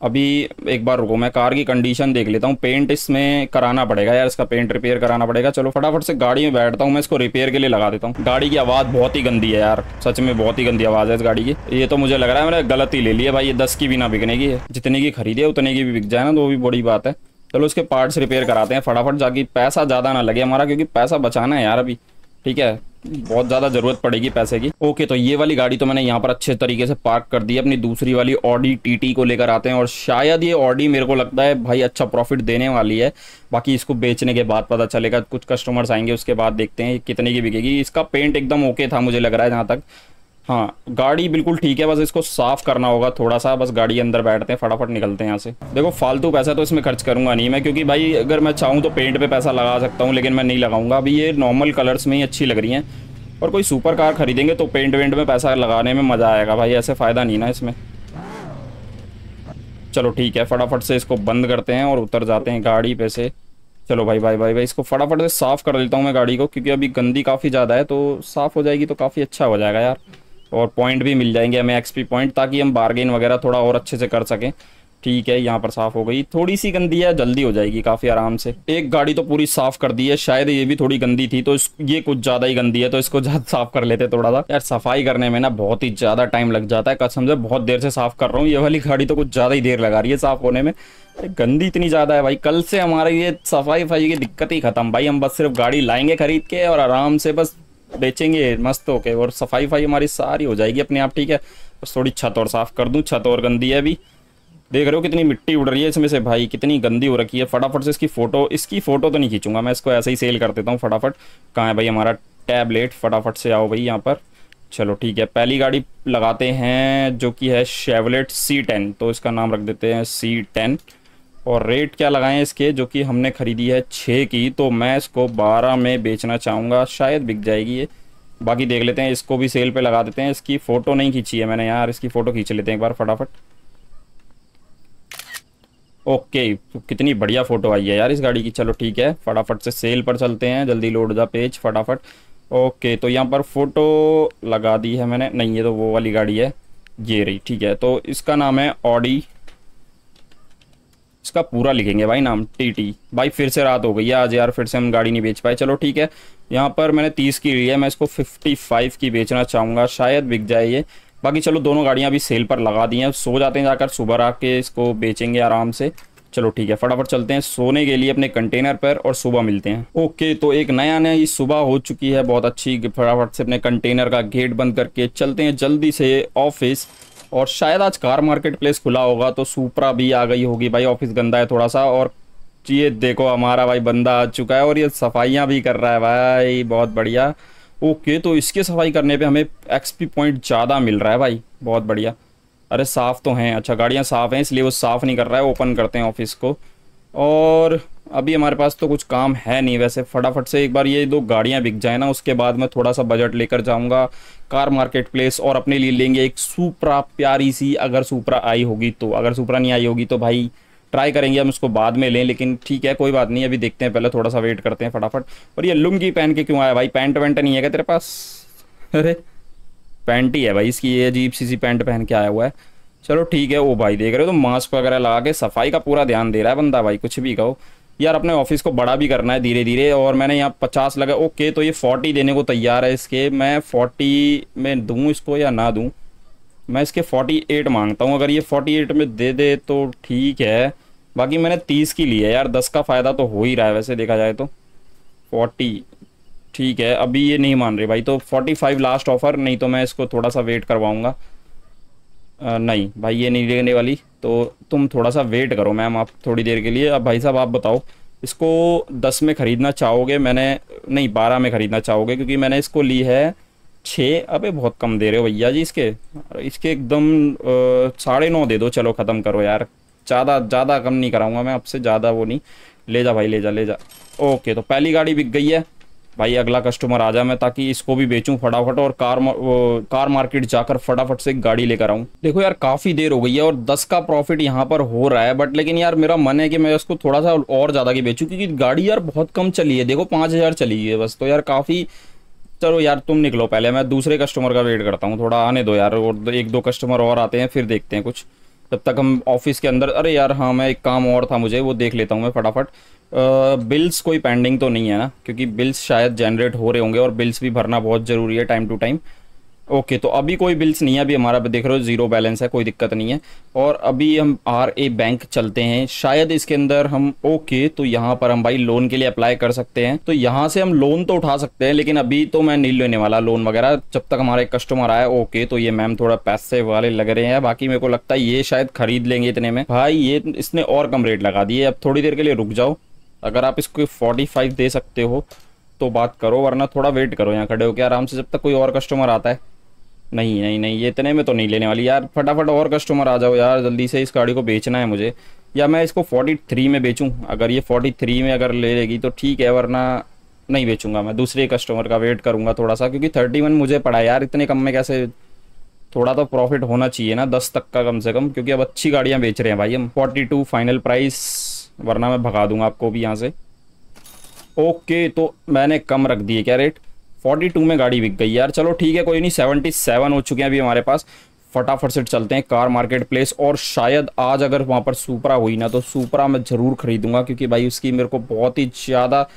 अभी एक बार रुको, मैं कार की कंडीशन देख लेता हूँ। पेंट इसमें कराना पड़ेगा यार, इसका पेंट रिपेयर कराना पड़ेगा। चलो, फटाफट से गाड़ी में बैठता हूँ, मैं इसको रिपेयर के लिए लगा देता हूँ। गाड़ी की आवाज़ बहुत ही गंदी है यार, सच में बहुत ही गंदी आवाज़ है इस गाड़ी की। ये तो मुझे लग रहा है मैंने गलती ही ले लिया भाई, ये दस की भी ना बिकने की है। जितनी की खरीदी है, उतने की भी बिक जाए ना तो वो भी बड़ी बात है। चलो उसके पार्ट्स रिपेयर कराते हैं। फटाफट जाके पैसा ज़्यादा ना लगे हमारा, क्योंकि पैसा बचाना है यार अभी। ठीक है? बहुत ज़्यादा ज़रूरत पड़ेगी पैसे की। ओके तो ये वाली गाड़ी तो मैंने यहाँ पर अच्छे तरीके से पार्क कर दी अपनी दूसरी वाली ऑडी टीटी को लेकर आते हैं और शायद ये ऑडी मेरे को लगता है भाई अच्छा प्रॉफिट देने वाली है। बाकी इसको बेचने के बाद पता चलेगा। कुछ कस्टमर्स आएँगे, उसके बाद देखते हैं कितने की बिकेगी। इसका पेंट एकदम ओके था मुझे लग रहा है जहाँ तक। हाँ गाड़ी बिल्कुल ठीक है, बस इसको साफ़ करना होगा थोड़ा सा, बस गाड़ी अंदर बैठते हैं, फटाफट निकलते हैं यहाँ से। देखो, फालतू पैसा तो इसमें खर्च करूँगा नहीं मैं, क्योंकि भाई, अगर मैं चाहूँ तो पेंट पे पैसा लगा सकता हूँ, लेकिन मैं नहीं लगाऊँगा। अभी ये नॉर्मल कलर्स में ही अच्छी लग रही हैं। और कोई सुपर कार खरीदेंगे तो पेंट वेंट में पैसा लगाने में मज़ा आएगा। भाई, ऐसे फ़ायदा नहीं ना इसमें। चलो ठीक है, फटाफट से इसको बंद करते हैं और उतर जाते हैं गाड़ी पे से। चलो भाई भाई भाई भाई, इसको फटाफट से साफ़ कर देता हूँ मैं गाड़ी को, क्योंकि अभी गंदी काफ़ी ज़्यादा है तो साफ़ हो जाएगी तो काफ़ी अच्छा हो जाएगा यार। और पॉइंट भी मिल जाएँगे हमें एक्सपी पॉइंट ताकि हम बार्गेन वगैरह थोड़ा और अच्छे से कर सकें। ठीक है यहाँ पर साफ़ हो गई। थोड़ी सी गंदी है जल्दी हो जाएगी काफ़ी आराम से। एक गाड़ी तो पूरी साफ़ कर दी है शायद ये भी थोड़ी गंदी थी तो इस, ये कुछ ज़्यादा ही गंदी है तो इसको ज़्यादा साफ़ कर लेते थोड़ा सा। यार सफ़ाई करने में ना बहुत ही ज़्यादा टाइम लग जाता है कसम से बहुत देर से साफ़ कर रहा हूँ। ये वाली गाड़ी तो कुछ ज़्यादा ही देर लगा रही है साफ़ होने में। गंदी इतनी ज़्यादा है भाई कल से हमारे ये सफ़ाई वफाई की दिक्कत ही खत्म। भाई हम बस सिर्फ़ गाड़ी लाएँगे खरीद के और आराम से बस बेचेंगे, मस्त होके। और सफ़ाई वफाई हमारी सारी हो जाएगी अपने आप, ठीक है? बस थोड़ी छत और साफ़ कर दूँ। छत और गंदी है अभी। देख रहे हो कितनी मिट्टी उड़ रही है इसमें से, भाई। कितनी गंदी हो रखी है। फटाफट से इसकी फ़ोटो इसकी फ़ोटो तो नहीं खींचूँगा मैं, इसको ऐसे ही सेल कर देता हूँ फटाफट। कहाँ है भाई हमारा टैबलेट? फटाफट से आओ भाई यहाँ पर। चलो, ठीक है। पहली गाड़ी लगाते हैं, जो कि है शेवलेट सी टेन। तो इसका नाम रख देते हैं सी टेन। और रेट क्या लगाएँ इसके, जो कि हमने ख़रीदी है छः की तो मैं इसको बारह में बेचना चाहूँगा, शायद बिक जाएगी ये। बाकी देख लेते हैं, इसको भी सेल पे लगा देते हैं। इसकी फ़ोटो नहीं खींची है मैंने यार, इसकी फ़ोटो खींच लेते हैं एक बार फटाफट। ओके तो कितनी बढ़िया फ़ोटो आई है यार इस गाड़ी की। चलो ठीक है, फटाफट से सेल पर चलते हैं। जल्दी लोड जा पेज फटाफट। ओके तो यहाँ पर फ़ोटो लगा दी है मैंने। नहीं, ये तो वो वाली गाड़ी है, ये रही, ठीक है। तो इसका नाम है ऑडी इसका पूरा लिखेंगे भाई नाम टी टी भाई फिर से रात हो गई है आज यार, फिर से हम गाड़ी नहीं बेच पाए। चलो ठीक है, यहाँ पर मैंने तीस की ली है, मैं इसको फिफ्टी फाइव की बेचना चाहूँगा, शायद बिक जाए ये। बाकी चलो दोनों गाड़ियाँ अभी सेल पर लगा दी हैं सो जाते हैं जाकर, सुबह आके इसको बेचेंगे आराम से। चलो ठीक है, फटाफट चलते हैं सोने के लिए अपने कंटेनर पर और सुबह मिलते हैं। ओके तो एक नया नया सुबह हो चुकी है, बहुत अच्छी फटाफट से अपने कंटेनर का गेट बंद करके चलते हैं। जल्दी से ऑफ़िस और शायद आज कार मार्केट प्लेस खुला होगा तो सुपरा भी आ गई होगी भाई ऑफ़िस गंदा है थोड़ा सा और ये देखो हमारा भाई बंदा आ चुका है और ये सफाइयाँ भी कर रहा है भाई, बहुत बढ़िया। ओके तो इसके सफ़ाई करने पे हमें एक्सपी पॉइंट ज़्यादा मिल रहा है भाई, बहुत बढ़िया। अरे साफ़ तो हैं अच्छा गाड़ियाँ साफ़ हैं, इसलिए वो साफ़ नहीं कर रहा है ओपन करते हैं ऑफ़िस को। और अभी हमारे पास तो कुछ काम है नहीं वैसे। फटाफट से एक बार ये दो गाड़ियाँ बिक जाए ना, उसके बाद मैं थोड़ा सा बजट लेकर जाऊँगा। कार मार्केट प्लेस और अपने लिए लेंगे एक सुपरा प्यारी सी अगर सुपरा आई होगी तो। अगर सुपरा नहीं आई होगी तो भाई ट्राई करेंगे हम उसको बाद में लें, लेकिन ठीक है, कोई बात नहीं, अभी देखते हैं, पहले थोड़ा सा वेट करते हैं फटाफट। और ये लुंगी पहन के क्यों आया भाई? पैंट वैंट नहीं है क्या तेरे पास? अरे, पैंट ही है भाई, इसकी ये अजीब सी सी पैंट पहन के आया हुआ है। चलो ठीक है ओ भाई देख रहे हो तो मास्क वगैरह लगा के सफ़ाई का पूरा ध्यान दे रहा है बंदा भाई, कुछ भी कहो। यार अपने ऑफ़िस को बड़ा भी करना है धीरे धीरे और मैंने यहाँ पचास लगा ओके तो ये फोर्टी देने को तैयार है इसके। मैं फोर्टी में दूँ इसको या ना दूँ? मैं इसके फोर्टी एट माँगता हूँ, अगर ये फोर्टी एट में दे दे तो ठीक है। बाकी मैंने तीस की ली है यार, दस का फ़ायदा तो हो ही रहा है वैसे देखा जाए तो। फोर्टी ठीक है, अभी ये नहीं मान रहे भाई तो फोर्टी फाइव लास्ट ऑफ़र नहीं तो मैं इसको थोड़ा सा वेट करवाऊँगा। नहीं, भाई ये नहीं लेने वाली तो तुम थोड़ा सा वेट करो मैम आप थोड़ी देर के लिए। अब भाई साहब, आप बताओ, इसको दस में ख़रीदना चाहोगे? मैंने, नहीं, बारह में ख़रीदना चाहोगे? क्योंकि मैंने इसको ली है छः। अबे, बहुत कम दे रहे हो भैया जी इसके। इसके एकदम साढ़े नौ दे दो। चलो, ख़त्म करो यार। ज़्यादा ज़्यादा कम नहीं कराऊँगा मैं आपसे, ज़्यादा वो नहीं। ले जा भाई, ले जा ले जा। ओके तो पहली गाड़ी बिक गई है। भाई अगला कस्टमर आ जाए मैं ताकि इसको भी बेचूं फटाफट और कार कार मार्केट जाकर फटाफट से गाड़ी लेकर आऊँ। देखो यार, काफ़ी देर हो गई है और 10 का प्रॉफिट यहाँ पर हो रहा है बट लेकिन यार मेरा मन है कि मैं इसको थोड़ा सा और ज़्यादा की बेचूं, क्योंकि गाड़ी यार बहुत कम चली है। देखो, पाँच हज़ार चली है बस तो यार काफ़ी चलो यार, तुम निकलो पहले, मैं दूसरे कस्टमर का वेट करता हूँ, थोड़ा आने दो यार, और एक दो कस्टमर और आते हैं, फिर देखते हैं कुछ। जब तक हम ऑफ़िस के अंदर अरे यार हाँ मैं एक काम और था मुझे, वो देख लेता हूँ मैं फटाफट। बिल्स कोई पेंडिंग तो नहीं है ना? क्योंकि बिल्स शायद जनरेट हो रहे होंगे और बिल्स भी भरना बहुत ज़रूरी है टाइम टू टाइम ओके तो अभी कोई बिल्स नहीं है, अभी हमारा देख रहे हो ज़ीरो बैलेंस है, कोई दिक्कत नहीं है। और अभी हम आर ए बैंक चलते हैं। शायद इसके अंदर हम ओके तो यहाँ पर हम भाई लोन के लिए अप्लाई कर सकते हैं। तो यहाँ से हम लोन तो उठा सकते हैं, लेकिन अभी तो मैं नहीं लेने वाला लोन वगैरह। जब तक हमारा कस्टमर आया ओके तो ये मैम थोड़ा पैसे वाले लग रहे हैं। बाकी मेरे को लगता है ये शायद खरीद लेंगे इतने में। भाई, ये इसने और कम रेट लगा दिए। अब थोड़ी देर के लिए रुक जाओ। अगर आप इसको फोर्टी दे सकते हो तो बात करो, वरना थोड़ा वेट करो यहाँ खड़े हो के आराम से जब तक कोई और कस्टमर आता है। नहीं नहीं नहीं, ये इतने में तो नहीं लेने वाली। यार, फटाफट और कस्टमर आ जाओ यार, जल्दी से इस गाड़ी को बेचना है मुझे। या मैं इसको 43 में बेचूं? अगर ये 43 में अगर ले लेगी तो ठीक है, वरना नहीं बेचूँगा मैं। दूसरे कस्टमर का वेट करूँगा थोड़ा सा क्योंकि 31 मुझे पड़ा यार, इतने कम में कैसे? थोड़ा तो प्रॉफिट होना चाहिए ना, दस तक का कम से कम, क्योंकि अब अच्छी गाड़ियाँ बेच रहे हैं भाई हम। फोर्टी फाइनल प्राइस वरना मैं भगा दूँगा आपको भी यहाँ से। ओके तो मैंने कम रख दिए क्या रेट 42 में गाड़ी बिक गई यार। चलो ठीक है, कोई नहीं 77 हो चुके हैं अभी हमारे पास। फटाफट से चलते हैं कार मार्केट प्लेस और शायद आज अगर वहाँ पर सुपरा हुई ना तो सुपरा मैं ज़रूर खरीदूँगा, क्योंकि भाई उसकी मेरे को बहुत ही ज़्यादा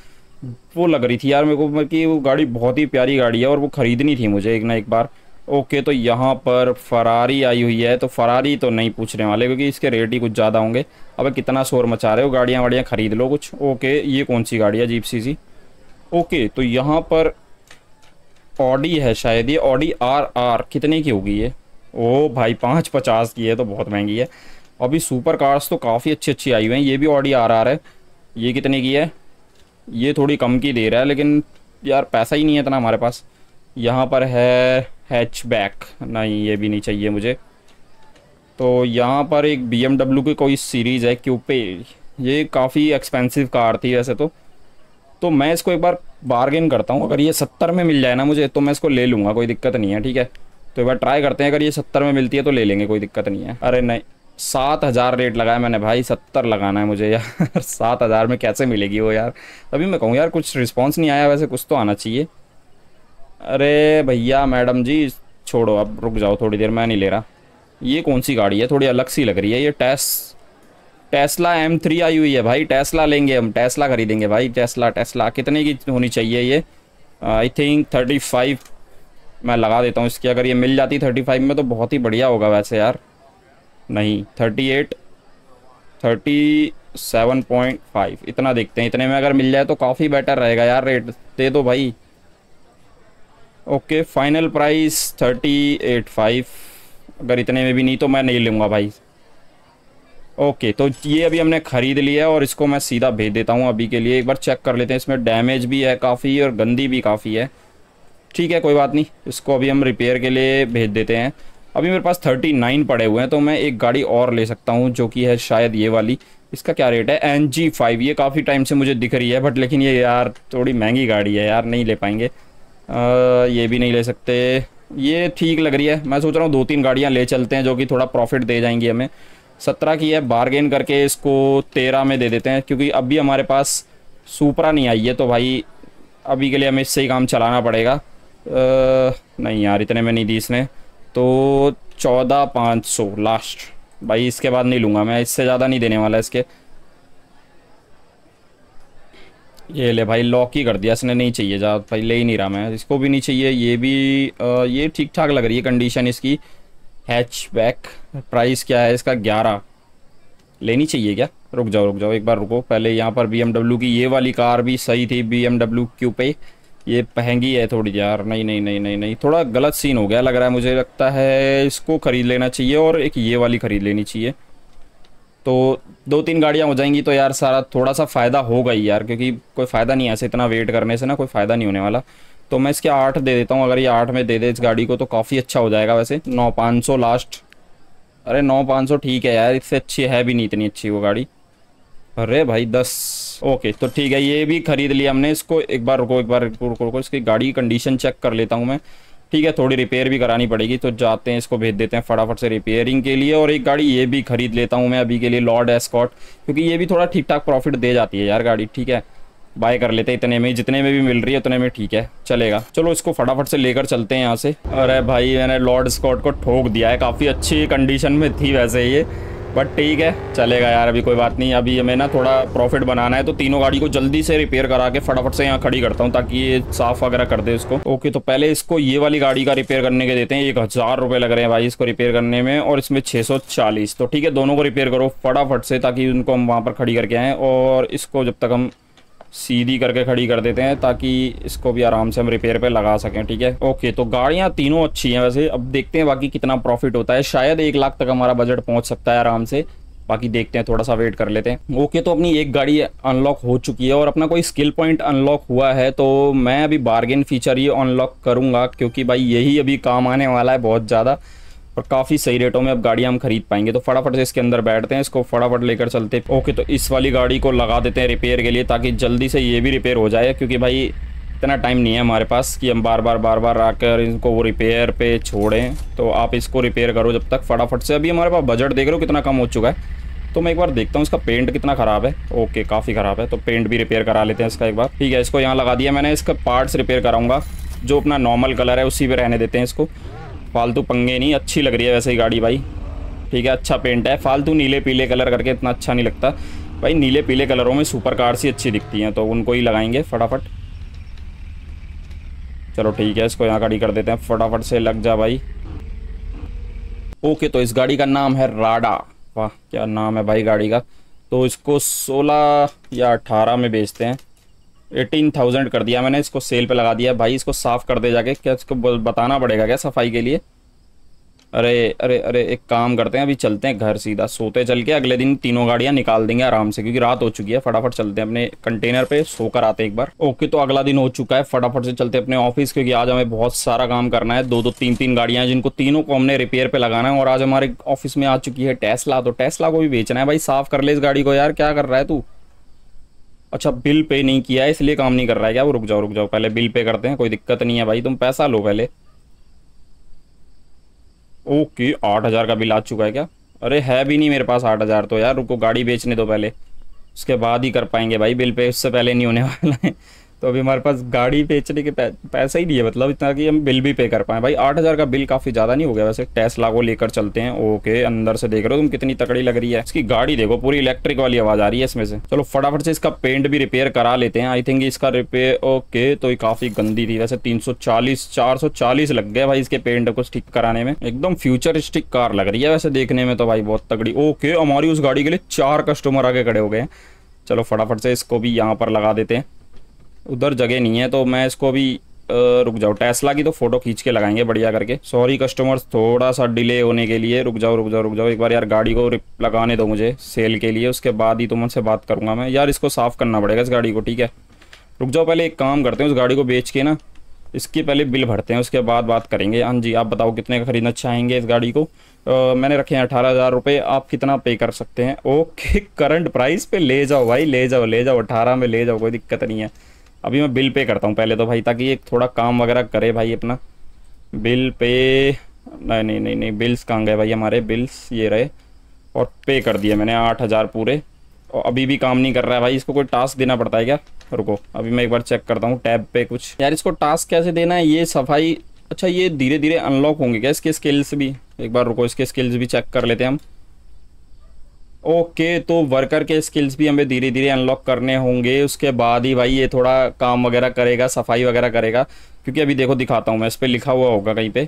वो लग रही थी यार मेरे को कि वो गाड़ी बहुत ही प्यारी गाड़ी है और वो ख़रीदनी थी मुझे एक ना एक बार। ओके तो यहाँ पर फरारी आई हुई है तो फरारी तो नहीं पूछने वाले, क्योंकि इसके रेट ही कुछ ज़्यादा होंगे। अब कितना शोर मचा रहे हो? गाड़ियाँ वाड़ियाँ ख़रीद लो कुछ। ओके, ये कौन सी गाड़ी है? जीप सी सी। ओके तो यहाँ पर ऑडी है शायद, ये ऑडी आर आर कितने की होगी ये? ओ भाई, पाँच पचास की है तो बहुत महँगी है। अभी सुपर कार्स तो काफ़ी अच्छी अच्छी आई हुई हैं, ये भी ऑडी आर आर है। ये कितने की है? ये थोड़ी कम की दे रहा है, लेकिन यार पैसा ही नहीं है इतना हमारे पास। यहाँ पर है हैच बैक नहीं, ये भी नहीं चाहिए मुझे। तो यहाँ पर एक बीएमडब्ल्यू की कोई सीरीज़ है क्यूपे ये काफ़ी एक्सपेंसिव कार थी वैसे तो। तो मैं इसको एक बार बार्गेन करता हूँ। अगर ये सत्तर में मिल जाए ना मुझे तो मैं इसको ले लूँगा, कोई दिक्कत नहीं है, ठीक है? तो एक बार ट्राई करते हैं, अगर ये सत्तर में मिलती है तो ले लेंगे, कोई दिक्कत नहीं है। अरे नहीं, सात हज़ार रेट लगाया मैंने भाई, सत्तर लगाना है मुझे यार। *laughs* सात हज़ार में कैसे मिलेगी वो यार? अभी मैं कहूँ, यार कुछ रिस्पॉन्स नहीं आया, वैसे कुछ तो आना चाहिए। अरे भैया, मैडम जी, छोड़ो, अब रुक जाओ थोड़ी देर, मैं नहीं ले रहा। ये कौन सी गाड़ी है? थोड़ी अलग सी लग रही है, ये टेस, टेस्ला एम थ्री आई हुई है भाई, टेस्ला लेंगे हम, टेस्ला खरीदेंगे भाई, टेस्ला टेस्ला, कितने की होनी चाहिए ये? आई थिंक थर्टी फाइव, मैं लगा देता हूँ इसकी, अगर ये मिल जाती थर्टी फाइव में तो बहुत ही बढ़िया होगा वैसे यार। नहीं, thirty eight, thirty seven point five, इतना देखते हैं, इतने में अगर मिल जाए तो काफ़ी बेटर रहेगा यार रेट दे दो भाई। Okay final price thirty eight five अगर इतने में भी नहीं तो मैं नहीं लूँगा भाई। ओके तो ये अभी हमने ख़रीद लिया है और इसको मैं सीधा भेज देता हूँ अभी के लिए। एक बार चेक कर लेते हैं, इसमें डैमेज भी है काफ़ी और गंदी भी काफ़ी है। ठीक है, कोई बात नहीं। इसको अभी हम रिपेयर के लिए भेज देते हैं। अभी मेरे पास थर्टी नाइन पड़े हुए हैं तो मैं एक गाड़ी और ले सकता हूँ, जो कि है शायद ये वाली। इसका क्या रेट है? एन जी फाइव ये काफ़ी टाइम से मुझे दिख रही है बट लेकिन ये यार थोड़ी महँगी गाड़ी है, यार नहीं ले पाएँगे। ये भी नहीं ले सकते। ये ठीक लग रही है। मैं सोच रहा हूँ दो तीन गाड़ियाँ ले चलते हैं जो कि थोड़ा प्रॉफिट दे जाएँगी हमें। सत्रह की है बारगेन करके इसको तेरह में दे देते हैं क्योंकि अभी हमारे पास सुपरा नहीं आई है तो भाई अभी के लिए हमें इससे ही काम चलाना पड़ेगा। आ, नहीं यार इतने में नहीं दी इसने। तो चौदह पाँच सौ लास्ट भाई इसके बाद नहीं लूँगा मैं इससे ज़्यादा नहीं देने वाला इसके। ये ले भाई लॉक ही कर दिया इसने नहीं चाहिए ज़्यादा भाई ले ही नहीं रहा मैं। इसको भी नहीं चाहिए ये भी आ, ये ठीक ठाक लग रही है कंडीशन इसकी। हैचबैक प्राइस क्या है इसका? ग्यारह। लेनी चाहिए क्या? रुक जाओ रुक जाओ एक बार रुको। पहले यहाँ पर बीएमडब्ल्यू की ये वाली कार भी सही थी बी क्यू पे। ये महँगी है थोड़ी यार नहीं नहीं नहीं नहीं नहीं। थोड़ा गलत सीन हो गया लग रहा है मुझे लगता है इसको ख़रीद लेना चाहिए और एक ये वाली ख़रीद लेनी चाहिए। तो दो तीन गाड़ियाँ हो जाएँगी तो यार सारा थोड़ा सा फ़ायदा होगा ही यार, क्योंकि कोई फ़ायदा नहीं है ऐसे इतना वेट करने से ना, कोई फ़ायदा नहीं होने वाला। तो मैं इसके आठ दे देता हूँ, अगर ये आठ में दे दे इस गाड़ी को तो काफ़ी अच्छा हो जाएगा वैसे। नौ पाँच सौ लास्ट। अरे नौ पाँच सौ ठीक है यार, इससे अच्छी है भी नहीं इतनी अच्छी वो गाड़ी। अरे भाई दस, ओके तो ठीक है, ये भी खरीद लिया हमने इसको। एक बार रुको, एक बार रुको रुको रुको, इसकी गाड़ी की कंडीशन चेक कर लेता हूँ मैं। ठीक है, थोड़ी रिपेयर भी करानी पड़ेगी तो जाते हैं, इसको भेज देते हैं फटाफट से रिपेयरिंग के लिए। और एक गाड़ी ये भी खरीद लेता हूँ मैं अभी के लिए लॉर्ड एस्कॉट क्योंकि ये भी थोड़ा ठीक ठाक प्रॉफिट दे जाती है यार गाड़ी, ठीक है? बाय कर लेते हैं इतने में जितने में भी मिल रही है, उतने में ठीक है, चलेगा। चलो, इसको फटाफट से लेकर चलते हैं यहाँ से। अरे भाई, मैंने लॉर्ड स्कॉट को ठोक दिया है, काफ़ी अच्छी कंडीशन में थी वैसे ये। बट ठीक है, चलेगा यार, अभी कोई बात नहीं। अभी हमें ना थोड़ा प्रॉफिट बनाना है तो तीनों गाड़ी को जल्दी से रिपेयर करा के फटाफट से यहाँ खड़ी करता हूँ, ताकि ये साफ़ वगैरह कर दे इसको। ओके तो पहले इसको ये वाली गाड़ी का रिपेयर करने के देते हैं। एक हज़ार रुपये लग रहे हैं भाई इसको रिपेयर करने में, और इसमें छः सौ चालीस। तो ठीक है, दोनों को रिपेयर करो फटाफट से, ताकि उनको हम वहाँ पर खड़ी करके आए, और इसको जब तक हम सीधी करके खड़ी कर देते हैं ताकि इसको भी आराम से हम रिपेयर पे लगा सकें, ठीक है? ओके तो गाड़ियाँ तीनों अच्छी हैं वैसे। अब देखते हैं बाकी कितना प्रॉफिट होता है। शायद एक लाख तक हमारा बजट पहुँच सकता है आराम से। बाकी देखते हैं थोड़ा सा वेट कर लेते हैं। ओके तो अपनी एक गाड़ी अनलॉक हो चुकी है और अपना कोई स्किल पॉइंट अनलॉक हुआ है तो मैं अभी बार्गेन फीचर ये अनलॉक करूँगा, क्योंकि भाई यही अभी काम आने वाला है बहुत ज़्यादा। और काफ़ी सही रेटों में अब गाड़ियाँ हम खरीद पाएँगे। तो फटाफट से इसके अंदर बैठते हैं, इसको फटाफट लेकर चलते। ओके तो इस वाली गाड़ी को लगा देते हैं रिपेयर के लिए, ताकि जल्दी से ये भी रिपेयर हो जाए, क्योंकि भाई इतना टाइम नहीं है हमारे पास कि हम बार बार बार बार आकर इनको वो रिपेयर पे छोड़ें। तो आप इसको रिपेयर करो जब तक, फटाफट से। अभी हमारे पास बजट देख रहे हो कितना कम हो चुका है। तो मैं एक बार देखता हूँ इसका पेंट कितना ख़राब है। ओके, काफ़ी ख़राब है तो पेंट भी रिपेयर करा लेते हैं इसका एक बार। ठीक है, इसको यहाँ लगा दिया मैंने, इसका पार्ट्स रिपेयर कराऊँगा, जो अपना नॉर्मल कलर है, उसी पे रहने देते हैं इसको। फालतू पंगे नहीं, अच्छी लग रही है वैसे ही गाड़ी भाई। ठीक है अच्छा पेंट है। फालतू नीले पीले कलर करके इतना अच्छा नहीं लगता। भाई नीले पीले कलरों में सुपर कार्स ही अच्छी दिखती हैं तो उनको ही लगाएँगे फटाफट। चलो ठीक है, इसको यहाँ गाड़ी कर देते हैं। फटाफट से लग जा भाई। ओके तो इस गाड़ी का नाम है राडा वाह, क्या नाम है भाई गाड़ी का। तो इसको 16 या 18 में बेचते हैं। एटीन थाउज़ेंड कर दिया मैंने, इसको सेल पे लगा दिया। भाई, इसको साफ़ कर दे जाके, क्या इसको बताना पड़ेगा क्या सफ़ाई के लिए? अरे अरे अरे, एक काम करते हैं, अभी चलते हैं घर सीधा। सोते चल के अगले दिन तीनों गाड़ियाँ निकाल देंगे आराम से, क्योंकि रात हो चुकी है। फटाफट चलते हैं अपने कंटेनर पे, सोकर आते हैं एक बार। ओके तो अगला दिन हो चुका है, फटाफट से चलते हैं अपने ऑफ़िस, क्योंकि आज हमें बहुत सारा काम करना है। दो दो, तीन तीन गाड़ियाँ हैं, जिनको तीनों को हमने रिपेयर पे लगाना है, और आज हमारे ऑफ़िस में आ चुकी है टेस्ला। तो टेस्ला को भी बेचना है। भाई, साफ़ कर ले इस गाड़ी को यार, क्या कर रहा है तू? अच्छा बिल पे नहीं किया है, इसलिए काम नहीं कर रहा है क्या? वो रुक जाओ रुक जाओ, पहले बिल पे करते हैं, कोई दिक्कत नहीं है भाई, तुम पैसा लो पहले। ओके, आठ हज़ार का बिल आ चुका है क्या? अरे, है भी नहीं मेरे पास आठ हज़ार तो यार, रुको, गाड़ी बेचने दो पहले। उसके बाद ही कर पाएँगे भाई बिल पे उससे पहले नहीं होने वाला है। तो अभी हमारे पास गाड़ी बेचने के पैसा ही नहीं है मतलब इतना कि हम बिल भी पे कर पाए। भाई, आठ हज़ार का बिल काफ़ी ज़्यादा नहीं हो गया वैसे। टेस्ला को लेकर चलते हैं, ओके, अंदर से देख रहे हो तुम कितनी तकड़ी लग रही है। इसकी गाड़ी देखो, पूरी इलेक्ट्रिक वाली आवाज़ आ रही है इसमें से। चलो, फटाफट से इसका पेंट भी रिपेयर करा लेते हैं। आई थिंक इसका रिपेयर ओके तो ये काफ़ी गंदी थी वैसे। तीन सौ लग गए भाई इसके पेंट को ठीक कराने में। एकदम फ्यूचरिस्टिक कार लग रही है वैसे देखने में तो भाई, बहुत तगड़ी। ओके, हमारी उस गाड़ी के लिए चार कस्टमर आगे खड़े हो गए चलो, फटाफट से इसको भी यहाँ पर लगा देते हैं। उधर जगह नहीं है तो मैं इसको अभी रुक जाओ। टेस्ला की तो फ़ोटो खींच के लगाएँगे बढ़िया करके। सॉरी कस्टमर्स थोड़ा सा डिले होने के लिए। रुक जाओ रुक जाओ रुक जाओ। एक बार यार गाड़ी को लगाने दो मुझे सेल के लिए उसके बाद ही तुमसे बात करूँगा मैं। यार इसको साफ़ करना पड़ेगा इस गाड़ी को ठीक है? रुक जाओ पहले एक काम करते हैं उस गाड़ी को बेच के ना इसकी पहले बिल भरते हैं उसके बाद बात करेंगे। हाँ जी आप बताओ कितने का खरीदना चाहेंगे इस गाड़ी को? आ, मैंने रखे हैं अठारह हज़ार रुपये आप कितना पे कर सकते हैं? ओके *laughs* करंट प्राइस पे ले जाओ भाई ले जाओ ले जाओ अठारह में ले जाओ कोई दिक्कत नहीं है। अभी मैं बिल पे करता हूँ, पहले तो भाई, ताकि एक थोड़ा काम वगैरह करे भाई अपना। बिल पे, नहीं नहीं नहीं नहीं बिल्स कहाँ गए भाई हमारे? बिल्स ये रहे, और पे कर दिए मैंने आठ हज़ार पूरे। और अभी भी काम नहीं कर रहा है भाई, इसको कोई टास्क देना पड़ता है क्या? रुको, अभी मैं एक बार चेक करता हूँ टैब पे कुछ। यार, इसको टास्क कैसे देना है? ये सफ़ाई अच्छा ये धीरे धीरे अनलॉक होंगे क्या इसके स्किल्स भी? एक बार रुको, इसके स्किल्स भी चेक कर लेते हैं हम। ओके तो वर्कर के स्किल्स भी हमें धीरे धीरे अनलॉक करने होंगे। उसके बाद ही भाई ये थोड़ा काम वगैरह करेगा, सफ़ाई वगैरह करेगा। क्योंकि अभी देखो दिखाता हूँ मैं, इस पर लिखा हुआ होगा कहीं पे।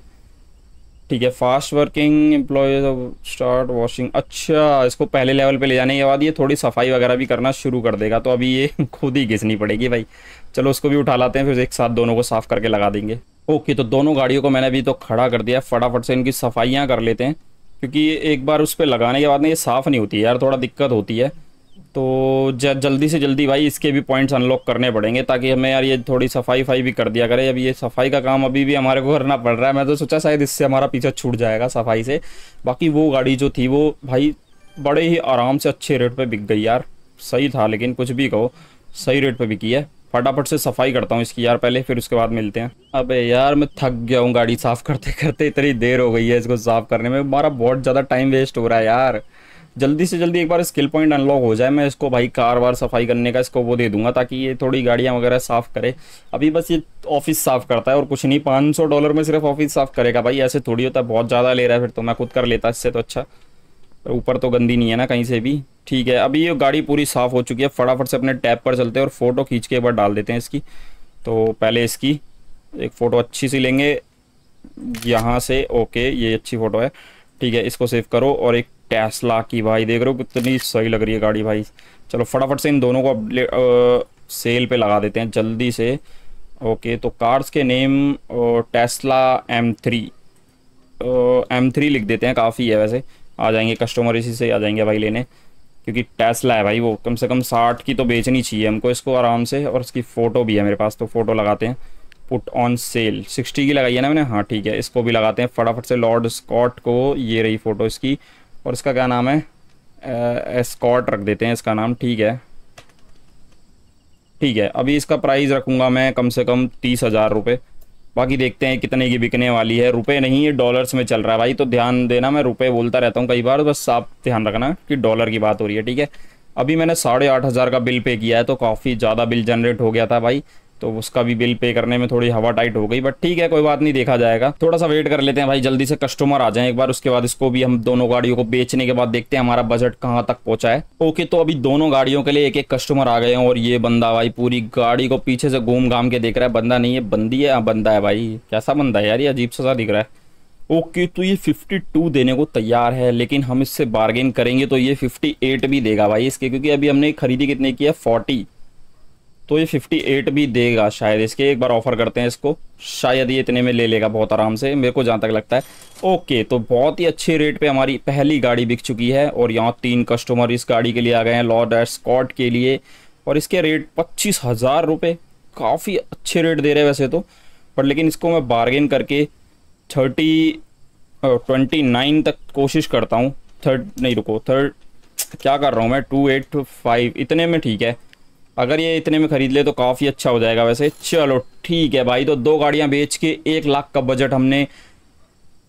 ठीक है fast working employees start washing अच्छा इसको पहले लेवल पे ले जाने के बाद ये थोड़ी सफ़ाई वगैरह भी करना शुरू कर देगा तो अभी ये *laughs* खुद ही घिसनी पड़ेगी भाई। चलो, उसको भी उठा लाते हैं, फिर एक साथ दोनों को साफ़ करके लगा देंगे। ओके तो दोनों गाड़ियों को मैंने अभी तो खड़ा कर दिया फटाफट से इनकी सफाइयाँ कर लेते हैं। क्योंकि एक बार उस पर लगाने के बाद ना ये साफ़ नहीं होती यार, थोड़ा दिक्कत होती है। तो जल्दी से जल्दी भाई इसके भी पॉइंट्स अनलॉक करने पड़ेंगे ताकि हमें यार ये थोड़ी सफ़ाई फाई भी कर दिया करे। अभी ये सफ़ाई का काम अभी भी हमारे को करना पड़ रहा है। मैं तो सोचा शायद इससे हमारा पीछा छूट जाएगा सफ़ाई से। बाकी वो गाड़ी जो थी वो भाई बड़े ही आराम से अच्छे रेट पर बिक गई यार। सही था लेकिन कुछ भी कहो, सही रेट पर बिकी है। फटाफट से सफ़ाई करता हूँ इसकी यार पहले, फिर उसके बाद मिलते हैं। अबे यार, मैं थक गया हूँ गाड़ी साफ़ करते करते, इतनी देर हो गई है इसको साफ़ करने में। हमारा बहुत ज़्यादा टाइम वेस्ट हो रहा है यार। जल्दी से जल्दी एक बार स्किल पॉइंट अनलॉक हो जाए, मैं इसको भाई कार वार सफ़ाई करने का इसको वो दे दूँगा, ताकि ये थोड़ी गाड़ियाँ वगैरह साफ़ करे। अभी बस ये ऑफ़िस साफ़ करता है और कुछ नहीं, पाँच सौ डॉलर में सिर्फ़ ऑफ़िस साफ़ करेगा भाई, ऐसे थोड़ी होता है, बहुत ज़्यादा ले रहा है फिर तो मैं खुद कर लेता इससे तो अच्छा। ऊपर तो गंदी नहीं है ना कहीं से भी। ठीक है, अभी ये गाड़ी पूरी साफ़ हो चुकी है। फटाफट से अपने टैब पर चलते हैं और फ़ोटो खींच के एक बार डाल देते हैं इसकी। तो पहले इसकी एक फ़ोटो अच्छी सी लेंगे। यहाँ से, ओके, ये अच्छी फ़ोटो है। ठीक है, इसको सेव करो और एक टेस्ला की भाई, देख रहे हो कितनी सही लग रही है गाड़ी भाई। चलो फटाफट से इन दोनों को अपडेट सेल पे लगा देते हैं जल्दी से। ओके तो कार्स के name Tesla M three M three लिख देते हैं, काफ़ी है वैसे। आ जाएँगे कस्टमर इसी से आ जाएँगे भाई लेने। क्योंकि टेस्ला है भाई, वो कम से कम साठ की तो बेचनी चाहिए हमको इसको आराम से, और इसकी फ़ोटो भी है मेरे पास तो फ़ोटो लगाते हैं। पुट ऑन सेल सिक्सटी की लगाई है ना मैंने? हाँ ठीक है, इसको भी लगाते हैं। फटाफट से लॉर्ड स्कॉट को ये रही फ़ोटो इसकी। और इसका क्या नाम है? स्कॉट रख देते हैं इसका नाम, ठीक है। ठीक है, अभी इसका प्राइस रखूँगा मैं कम से कम तीस हज़ार रुपये बाकी देखते हैं कितने की बिकने वाली है। रुपए नहीं है डॉलर्स में चल रहा है। भाई तो ध्यान देना, मैं रुपए बोलता रहता हूँ कई बार, बस आप ध्यान रखना कि डॉलर की बात हो रही है, ठीक है? अभी मैंने साढ़े आठ हज़ार का बिल पे किया है तो काफ़ी ज़्यादा बिल जनरेट हो गया था, भाई। तो उसका भी बिल पे करने में थोड़ी हवा टाइट हो गई बट ठीक है कोई बात नहीं देखा जाएगा। थोड़ा सा वेट कर लेते हैं भाई जल्दी से कस्टमर आ जाए एक बार उसके बाद इसको भी हम दोनों गाड़ियों को बेचने के बाद देखते हैं हमारा बजट कहाँ तक पहुँचा है। ओके तो अभी दोनों गाड़ियों के लिए एक एक कस्टमर आ गए हैं और ये बंदा भाई पूरी गाड़ी को पीछे से घूम घाम के देख रहा है। बंदा नहीं है बंदी है हाँ, बंदा है भाई। कैसा बंदा है यार ये अजीब सा दिख रहा है। ओके तो ये 52 देने को तैयार है लेकिन हम इससे बार्गेन करेंगे तो ये 58 भी देगा भाई इसके क्योंकि अभी हमने खरीदी कितने की है? 40 तो ये 58 भी देगा शायद इसके, एक बार ऑफ़र करते हैं इसको। शायद ये इतने में ले लेगा बहुत आराम से, मेरे को जहाँ तक लगता है। ओके तो बहुत ही अच्छे रेट पे हमारी पहली गाड़ी बिक चुकी है और यहाँ तीन कस्टमर इस गाड़ी के लिए आ गए हैं लॉर्ड स्कॉट के लिए। और इसके रेट पच्चीस हज़ार रुपये काफ़ी अच्छे रेट दे रहे वैसे तो। पर लेकिन इसको मैं बार्गेन करके थर्टी ट्वेंटी नाइन तक कोशिश करता हूँ। थर्ड नहीं रुको थर्ड क्या कर रहा हूँ मैं? टू एट फाइव इतने में ठीक है। अगर ये इतने में ख़रीद ले तो काफ़ी अच्छा हो जाएगा वैसे। चलो, ठीक है भाई तो दो गाड़ियाँ बेच के एक लाख का बजट हमने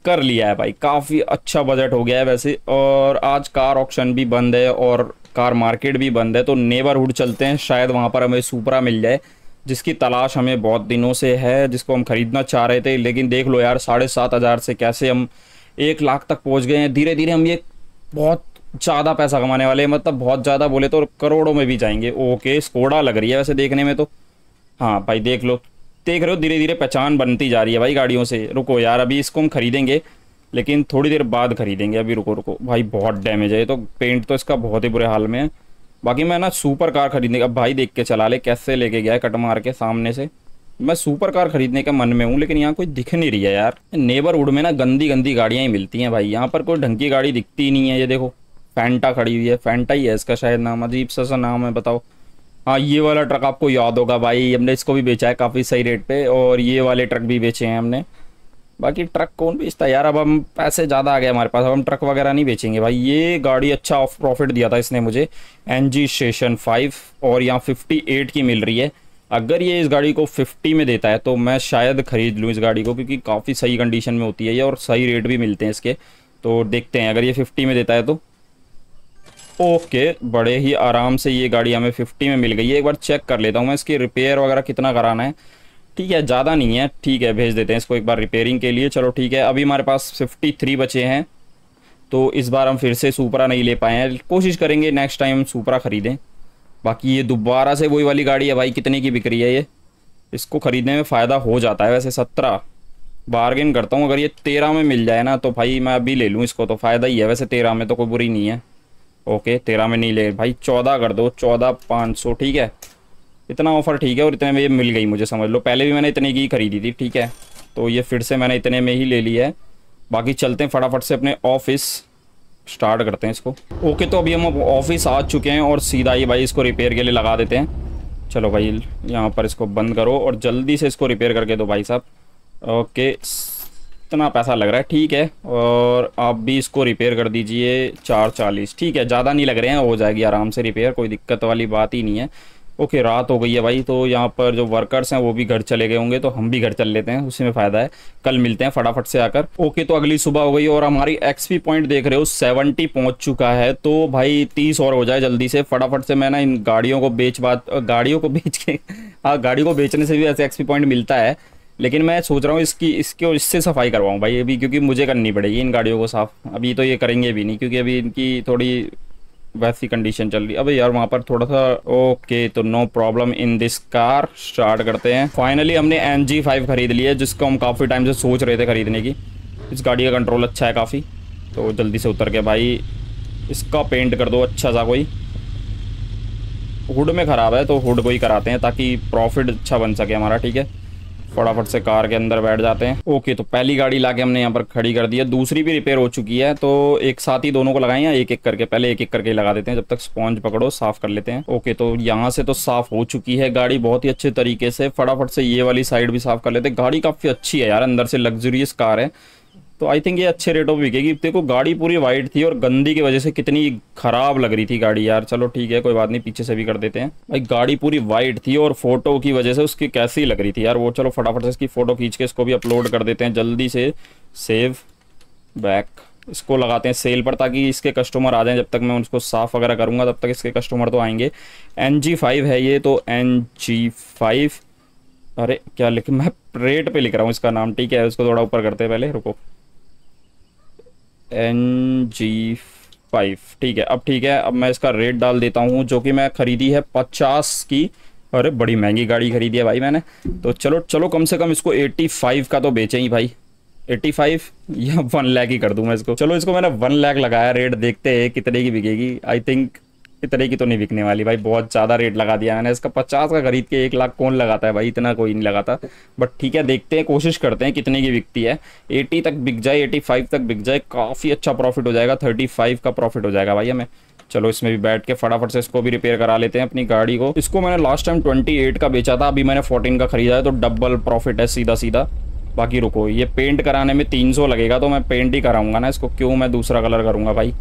कर लिया है भाई। काफ़ी अच्छा बजट हो गया है वैसे। और आज कार ऑप्शन भी बंद है और कार मार्केट भी बंद है तो नेबरहुड चलते हैं। शायद वहाँ पर हमें सुपरा मिल जाए, जिसकी तलाश हमें बहुत दिनों से है, जिसको हम ख़रीदना चाह रहे थे। लेकिन देख लो यार, साढ़े सात हज़ार से कैसे हम एक लाख तक पहुँच गए हैं। धीरे धीरे हम ये बहुत ज़्यादा पैसा कमाने वाले हैं मतलब बहुत ज़्यादा बोले तो करोड़ों में भी जाएँगे। ओके, स्कोडा लग रही है वैसे देखने में तो। हाँ भाई, देख लो। देख रहे हो धीरे धीरे पहचान बनती जा रही है भाई गाड़ियों से। रुको यार, अभी इसको हम खरीदेंगे, लेकिन थोड़ी देर बाद खरीदेंगे। अभी रुको रुको। भाई, बहुत डैमेज है। तो पेंट तो इसका बहुत ही बुरे हाल में है। बाकी मैं ना सुपर कार खरीदने का भाई देख के चला ले, कैसे लेके गया है, कट मार के सामने से। मैं सुपर कार खरीदने के मन में हूँ, लेकिन यहाँ कोई दिख नहीं रही है यार। नेबरहुड में ना गंदी गंदी गाड़ियाँ ही मिलती हैं भाई। यहाँ पर कोई ढंग की गाड़ी दिखती ही नहीं है, ये देखो। फैंटा खड़ी हुई है। फैंटा ही है इसका शायद नाम। अजीब सा सा नाम है, बताओ। हाँ ये वाला ट्रक आपको याद होगा भाई। हमने इसको भी बेचा है काफ़ी सही रेट पे और ये वाले ट्रक भी बेचे हैं हमने। बाकी ट्रक कौन बेचता है यार? अब हम पैसे ज़्यादा आ गए हमारे पास। अब हम ट्रक वगैरह नहीं बेचेंगे भाई। ये गाड़ी अच्छा ऑफ़ प्रॉफिट दिया था इसने मुझे। एन जी स्टेशन फाइव और यहाँ फिफ्टी एट की मिल रही है। अगर ये इस गाड़ी को फिफ्टी में देता है तो मैं शायद ख़रीद लूँ इस गाड़ी को, क्योंकि काफ़ी सही कंडीशन में होती है ये और सही रेट भी मिलते हैं इसके। तो देखते हैं। अगर ये फिफ्टी में देता है तो ओके, बड़े ही आराम से ये गाड़ी हमें 50 में मिल गई है। एक बार चेक कर लेता हूँ मैं इसकी रिपेयर वगैरह कितना कराना है। ठीक है, ज़्यादा नहीं है। ठीक है, भेज देते हैं इसको एक बार रिपेयरिंग के लिए। चलो ठीक है, अभी हमारे पास 53 बचे हैं। तो इस बार हम फिर से सुपरा नहीं ले पाए हैं। कोशिश करेंगे नेक्स्ट टाइम हम सुपरा ख़रीदें। बाकी ये दोबारा से वही वाली गाड़ी है भाई, कितने की बिक रही है ये? इसको ख़रीदने में फ़ायदा हो जाता है वैसे सत्रह। बारगेन करता हूँ, अगर ये तेरह में मिल जाए ना तो भाई मैं अभी ले लूँ इसको तो फ़ायदा ही है। वैसे तेरह में तो कोई बुरी नहीं है। ओके, तेरह में नहीं ले, भाई चौदह कर दो, चौदह पाँच सौ, ठीक है? इतना ऑफ़र ठीक है और इतने में ये मिल गई मुझे, समझ लो। पहले भी मैंने इतने की ही खरीदी थी, ठीक है? तो ये फिर से मैंने इतने में ही ले लिया है। बाकी चलते हैं फटाफट से अपने ऑफ़िस स्टार्ट करते हैं इसको। ओके तो अभी हम ऑफ़िस आ चुके हैं और सीधा ही भाई इसको रिपेयर के लिए लगा देते हैं। चलो भाई, यहाँ पर इसको बंद करो और जल्दी से इसको रिपेयर करके दो भाई साहब। ओके इतना पैसा लग रहा है, ठीक है, और आप भी इसको रिपेयर कर दीजिए, चार चालीस, ठीक है, ज़्यादा नहीं लग रहे हैं, हो जाएगी आराम से रिपेयर कोई दिक्कत वाली बात ही नहीं है। ओके रात हो गई है भाई तो यहाँ पर जो वर्कर्स हैं, वो भी घर चले गए होंगे तो हम भी घर चल लेते हैं, उसी में फ़ायदा है। कल मिलते हैं फटाफट से आकर। ओके तो अगली सुबह हो गई, और हमारी एक्सपी पॉइंट देख रहे हो सेवेंटी पहुँच चुका है तो भाई तीस और हो जाए जल्दी से। फटाफट से मैं ना इन गाड़ियों को बेच बात, गाड़ियों को बेच के हाँ गाड़ी को बेचने से भी ऐसे एक्सपी पॉइंट मिलता है। लेकिन मैं सोच रहा हूँ इसकी, इसके और इससे सफ़ाई करवाऊँ भाई अभी, क्योंकि मुझे करनी पड़ेगी इन गाड़ियों को साफ़। अभी तो ये करेंगे भी नहीं, क्योंकि अभी इनकी थोड़ी वैसी कंडीशन चल रही है। अबे यार वहाँ पर थोड़ा सा, ओके तो no problem in this car start करते हैं। फाइनली हमने एन जी फाइव खरीद लिया जिसको हम काफ़ी टाइम से सोच रहे थे खरीदने की। इस गाड़ी का कंट्रोल अच्छा है काफ़ी। तो जल्दी से उतर के भाई, इसका पेंट कर दो अच्छा सा कोई। हुड में ख़राब है तो हुड को ही कराते हैं ताकि प्रॉफिट अच्छा बन सके हमारा, ठीक है? फटाफट से कार के अंदर बैठ जाते हैं। ओके तो पहली गाड़ी लाके हमने यहाँ पर खड़ी कर दी है। दूसरी भी रिपेयर हो चुकी है तो एक साथ ही दोनों को लगाए या एक एक करके? पहले एक एक करके लगा देते हैं, जब तक स्पॉन्ज पकड़ो, साफ़ कर लेते हैं। ओके तो यहाँ से तो साफ़ हो चुकी है गाड़ी बहुत ही अच्छे तरीके से। फटाफट से ये वाली साइड भी साफ़ कर लेते हैं। गाड़ी काफ़ी अच्छी है यार, अंदर से लग्जरियस कार है। तो आई थिंक ये अच्छे रेटों पर बिकेगी। देखो, गाड़ी पूरी वाइट थी और गंदी की वजह से कितनी खराब लग रही थी गाड़ी यार। चलो ठीक है, कोई बात नहीं, पीछे से भी कर देते हैं। भाई, गाड़ी पूरी वाइट थी और फ़ोटो की वजह से उसकी कैसी लग रही थी यार। वो चलो फटाफट से इसकी फ़ोटो खींच के इसको भी अपलोड कर देते हैं। जल्दी से सेव बैक इसको लगाते हैं सेल पर ताकि इसके कस्टमर आ जाएँ। जब तक मैं उसको साफ़ वगैरह करूँगा, तब तक इसके कस्टमर तो आएँगे। एन जी फाइव है ये तो एन जी फाइव अरे, क्या लिख मैं रेट पे लिख रहा हूँ इसका नाम। ठीक है, उसको थोड़ा ऊपर करते हैं पहले, रुको। एन जी फाइव ठीक है, अब ठीक है, अब मैं इसका रेट डाल देता हूँ, जो कि मैं ख़रीदी है पचास की। अरे, बड़ी महँगी गाड़ी खरीदी है भाई मैंने। तो चलो चलो कम से कम इसको एट्टी फाइव का तो बेचें ही भाई। एट्टी फाइव या *laughs* वन लैक ही कर दूँ मैं इसको। चलो, इसको मैंने वन लैक लगाया रेट देखते हैं कितने की बिकेगी। आई थिंक इतने की तो नहीं बिकने वाली। भाई, बहुत ज़्यादा रेट लगा दिया मैंने। इसका पचास का खरीद के एक लाख कौन लगाता है भाई? इतना कोई नहीं लगाता। बट ठीक है, देखते हैं, कोशिश करते हैं कितने की बिकती है। एटी तक बिक जाए, एटी फाइव तक बिक जाए, काफ़ी अच्छा प्रॉफिट हो जाएगा। थर्टी फाइव का प्रॉफिट हो जाएगा भाई हमें। चलो, इसमें भी बैठ के फटाफट से इसको भी रिपेयर करा लेते हैं अपनी गाड़ी को। इसको मैंने लास्ट टाइम ट्वेंटी एट का बेचा था, अभी मैंने फोर्टीन का खरीदा है तो डबल प्रॉफिट है सीधा सीधा बाकी रुको, ये पेंट कराने में तीन सौ लगेगा तो मैं पेंट ही कराऊँगा ना इसको। क्यों मैं दूसरा कलर करूँगा भाई?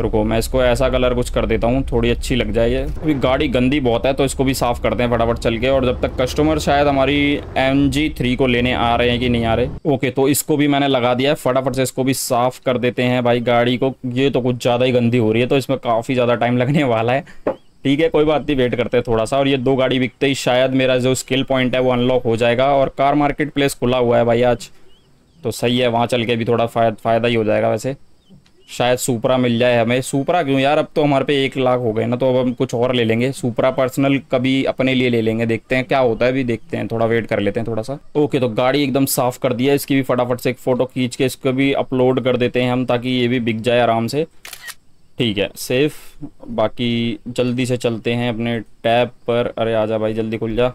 रुको, मैं इसको ऐसा कलर कुछ कर देता हूँ, थोड़ी अच्छी लग जाए अभी गाड़ी गंदी बहुत है तो इसको भी साफ़ करते हैं फटाफट चल के। और जब तक कस्टमर शायद हमारी एम जी थ्री को लेने आ रहे हैं कि नहीं आ रहे ओके तो इसको भी मैंने लगा दिया है। फटाफट से इसको भी साफ़ कर देते हैं भाई गाड़ी को। ये तो कुछ ज़्यादा ही गंदी हो रही है तो इसमें काफ़ी ज़्यादा टाइम लगने वाला है। ठीक है, कोई बात नहीं वेट करते हैं थोड़ा सा। और ये दो गाड़ी बिकते ही शायद मेरा जो स्किल पॉइंट है वो अनलॉक हो जाएगा। और कार मार्केट प्लेस खुला हुआ है भाई आज तो सही है, वहाँ चल के भी थोड़ा फ़ायदा ही हो जाएगा वैसे। शायद सुपरा मिल जाए हमें। सुपरा क्यों? यार, अब तो हमारे पे एक लाख हो गए ना तो अब हम कुछ और ले लेंगे। सुपरा पर्सनल कभी अपने लिए ले लेंगे। देखते हैं क्या होता है अभी, देखते हैं। थोड़ा वेट कर लेते हैं थोड़ा सा। ओके तो गाड़ी एकदम साफ़ कर दिया इसकी भी फटाफट से एक फ़ोटो खींच के इसको भी अपलोड कर देते हैं हम, ताकि ये भी बिक जाए आराम से। ठीक है सेफ़ बाकी जल्दी से चलते हैं अपने टैब पर। अरे, आजा भाई, जल्दी खुल जा।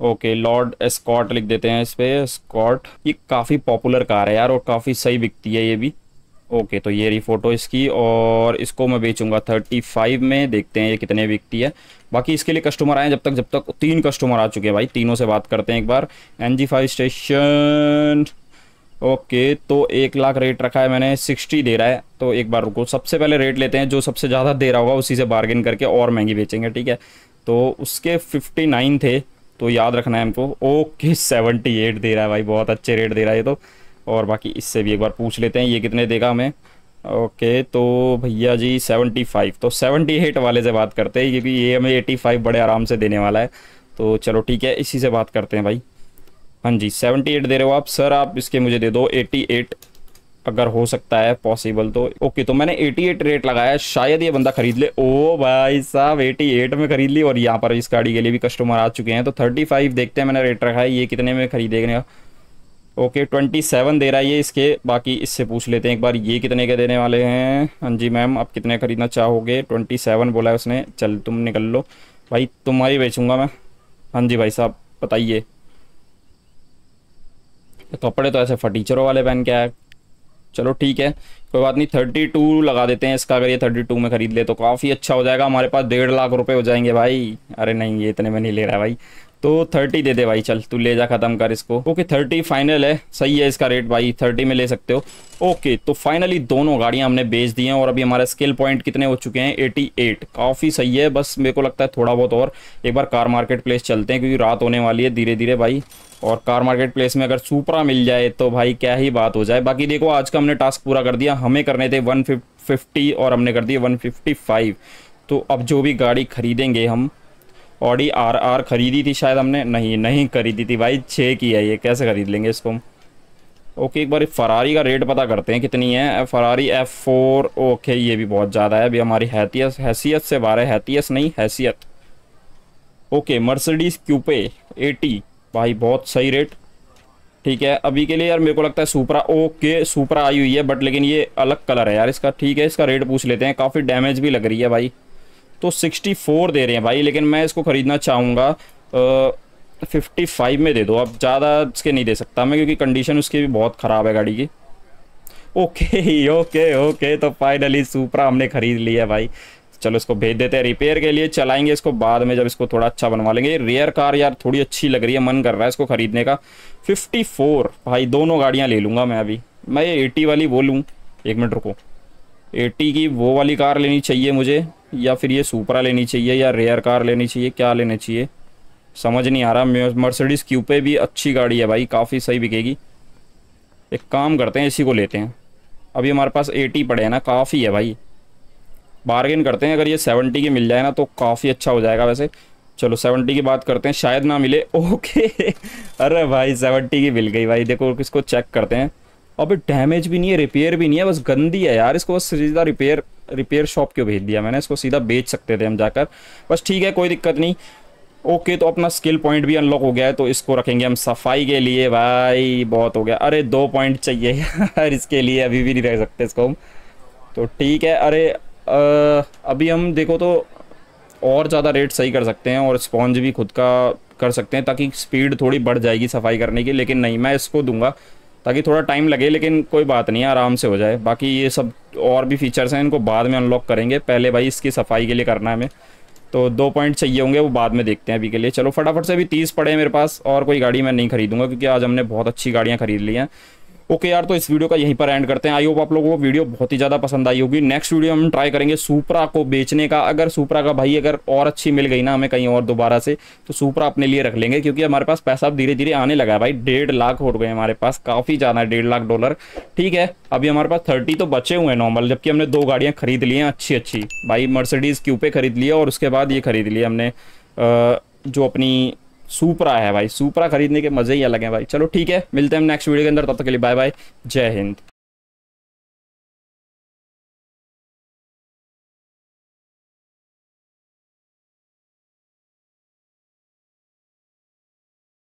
ओके लॉर्ड स्कॉट लिख देते हैं इस पर स्कॉट ये काफ़ी पॉपुलर कार है यार, और काफ़ी सही बिकती है ये भी। ओके तो ये रही फ़ोटो इसकी और इसको मैं बेचूँगा थर्टी फाइव में। देखते हैं ये कितने बिकती है। बाकी इसके लिए कस्टमर आए जब तक जब तक तीन कस्टमर आ चुके हैं भाई। तीनों से बात करते हैं एक बार। N G five station okay तो एक लाख रेट रखा है मैंने सिक्सटी दे रहा है। तो एक बार रुको, सबसे पहले रेट लेते हैं, जो सबसे ज़्यादा दे रहा होगा, उसी से बार्गेन करके और महँगी बेचेंगे, ठीक है? तो उसके फिफ्टी नाइन थे तो याद रखना है हमको। ओके सेवेंटी एट दे रहा है भाई, बहुत अच्छे रेट दे रहा है ये तो। और बाकी इससे भी एक बार पूछ लेते हैं, ये कितने देगा हमें? ओके तो भैया जी सेवेंटी फाइव। तो सेवेंटी एट वाले से बात करते हैं, क्योंकि ये हमें एटी फाइव बड़े आराम से देने वाला है। तो चलो ठीक है, इसी से बात करते हैं भाई। हाँ जी सेवेंटी एट दे रहे हो आप। सर, आप इसके मुझे दे दो, एटी एट अगर हो सकता है, पॉसिबल तो। ओके तो मैंने 88 रेट लगाया, शायद ये बंदा खरीद ले। ओ भाई साहब 88 में खरीद ली और यहाँ पर इस गाड़ी के लिए भी कस्टमर आ चुके हैं। तो 35 देखते हैं मैंने रेट रखा है, ये कितने में खरीदेगा? ओके ट्वेंटी सेवन दे रहा है ये इसके, बाकी इससे पूछ लेते हैं एक बार, ये कितने के देने वाले हैं? हाँ जी मैम, आप कितने खरीदना चाहोगे? ट्वेंटी सेवन बोला है उसने, चल तुम निकल लो। भाई तुम्हारी बेचूँगा मैं। हाँ जी भाई साहब, बताइए। कपड़े तो ऐसे फटीचरों वाले पहन के आए चलो ठीक है, कोई बात नहीं थर्टी टू लगा देते हैं इसका, अगर ये थर्टी टू में खरीद ले तो काफ़ी अच्छा हो जाएगा। हमारे पास डेढ़ लाख रुपए हो जाएँगे भाई। अरे नहीं, ये इतने में नहीं ले रहा है भाई। तो थर्टी दे दे भाई, चल, तू ले जा, खत्म कर इसको। ओके थर्टी फाइनल है। सही है इसका रेट भाई थर्टी में ले सकते हो। ओके तो फाइनली दोनों गाड़ियाँ हमने बेच दी हैं और अभी हमारे स्किल पॉइंट कितने हो चुके हैं? एटी एट काफ़ी सही है, बस मेरे को लगता है थोड़ा बहुत और। एक बार कार मार्केट प्लेस चलते हैं, क्योंकि रात होने वाली है धीरे धीरे भाई। और कार मार्केट प्लेस में अगर सुपरा मिल जाए तो भाई क्या ही बात हो जाए। बाकी देखो, आज का हमने टास्क पूरा कर दिया। हमें करने थे वन फिफ्टी और हमने कर दिए वन फिफ्टी फाइव तो अब जो भी गाड़ी खरीदेंगे हम ऑडी आर आर खरीदी थी शायद हमने। नहीं नहीं खरीदी थी भाई छः की है ये। कैसे खरीद लेंगे इसको हम? ओके, एक बार फरारी का रेट पता करते हैं कितनी है। फरारी एफ़ फोर ओके, ये भी बहुत ज़्यादा है। अभी हमारी हैतियत हैसियत से बारह हैतियत नहीं हैसियत ओके मर्सिडीज क्यूपे एटी भाई, बहुत सही रेट ठीक है, अभी के लिए यार मेरे को लगता है सुपरा ओके सुपरा आई हुई है बट लेकिन ये अलग कलर है यार इसका। ठीक है, इसका रेट पूछ लेते हैं। काफ़ी डैमेज भी लग रही है भाई। तो 64 दे रहे हैं भाई, लेकिन मैं इसको ख़रीदना चाहूँगा फिफ्टी फाइव में दे दो। अब ज़्यादा इसके नहीं दे सकता मैं, क्योंकि कंडीशन उसकी भी बहुत ख़राब है गाड़ी की। ओके ओके ओके तो फाइनली सुपरा हमने ख़रीद लिया भाई। चलो इसको भेज देते हैं रिपेयर के लिए, चलाएँगे इसको बाद में जब इसको थोड़ा अच्छा बनवा लेंगे। रेयर कार यार थोड़ी अच्छी लग रही है, मन कर रहा है इसको ख़रीदने का। 54 भाई दोनों गाड़ियाँ ले लूँगा मैं अभी। मैं ये एटी वाली वो लूँ। एक मिनट रुको। एटी की वो वाली कार लेनी चाहिए मुझे, या फिर ये सुपरा लेनी चाहिए, या रेयर कार लेनी चाहिए, क्या लेनी चाहिए? समझ नहीं आ रहा। मर्सिडीज़ क्यू पे भी अच्छी गाड़ी है भाई, काफ़ी सही बिकेगी। एक काम करते हैं, इसी को लेते हैं। अभी हमारे पास एटी पड़े हैं ना, काफ़ी है भाई। बारगेन करते हैं, अगर ये सेवेंटी की मिल जाए ना तो काफ़ी अच्छा हो जाएगा वैसे। चलो सेवेंटी की बात करते हैं, शायद ना मिले। *laughs* ओके। अरे भाई सेवेंटी की मिल गई भाई। देखो इसको चेक करते हैं। अभी डैमेज भी नहीं है रिपेयर भी नहीं है बस गंदी है यार। इसको बस सीधा रिपेयर रिपेयर शॉप क्यों भेज दिया मैंने? इसको सीधा बेच सकते थे हम जाकर। बस ठीक है कोई दिक्कत नहीं। ओके तो अपना स्किल पॉइंट भी अनलॉक हो गया है तो इसको रखेंगे हम सफ़ाई के लिए। भाई बहुत हो गया। अरे दो पॉइंट चाहिए। *laughs* यार इसके लिए अभी भी नहीं रह सकते इसको हम। तो ठीक है अरे आ, अभी हम देखो तो और ज़्यादा रेट सही कर सकते हैं और स्पॉन्ज भी खुद का कर सकते हैं ताकि स्पीड थोड़ी बढ़ जाएगी सफ़ाई करने की लेकिन नहीं मैं इसको दूँगा। ताकि थोड़ा टाइम लगे, लेकिन कोई बात नहीं, आराम से हो जाए। बाकी ये सब और भी फीचर्स हैं, इनको बाद में अनलॉक करेंगे। पहले भाई इसकी सफ़ाई के लिए करना है हमें। तो दो पॉइंट चाहिए होंगे, वो बाद में देखते हैं अभी के लिए। चलो फटाफट से अभी तीस पड़े हैं मेरे पास, और कोई गाड़ी मैं नहीं खरीदूँगा, क्योंकि आज हमने बहुत अच्छी गाड़ियाँ खरीद ली हैं। ओके यार तो इस वीडियो का यहीं पर एंड करते हैं। आई होप आप लोगों को वीडियो बहुत ही ज़्यादा पसंद आई होगी। नेक्स्ट वीडियो हम ट्राई करेंगे सुपरा को बेचने का। अगर सुपरा का भाई अगर और अच्छी मिल गई ना हमें कहीं और दोबारा से तो सुपरा अपने लिए रख लेंगे, क्योंकि हमारे पास पैसा अब धीरे धीरे आने लगा है भाई। डेढ़ लाख हो गए हमारे पास, काफ़ी ज़्यादा है, डेढ़ लाख डॉलर। ठीक है, अभी हमारे पास थर्टी तो बचे हुए हैं नॉर्मल जबकि हमने दो गाड़ियाँ खरीद ली हैं अच्छी अच्छी भाई मर्सिडीज़ क्यू पे खरीद लिया और उसके बाद ये खरीद लिया हमने जो अपनी सुपरा है भाई। सुपरा खरीदने के मज़े ही अलग हैं भाई। चलो ठीक है, मिलते हैं नेक्स्ट वीडियो के अंदर, तब तक के लिए बाय बाय जय हिंद।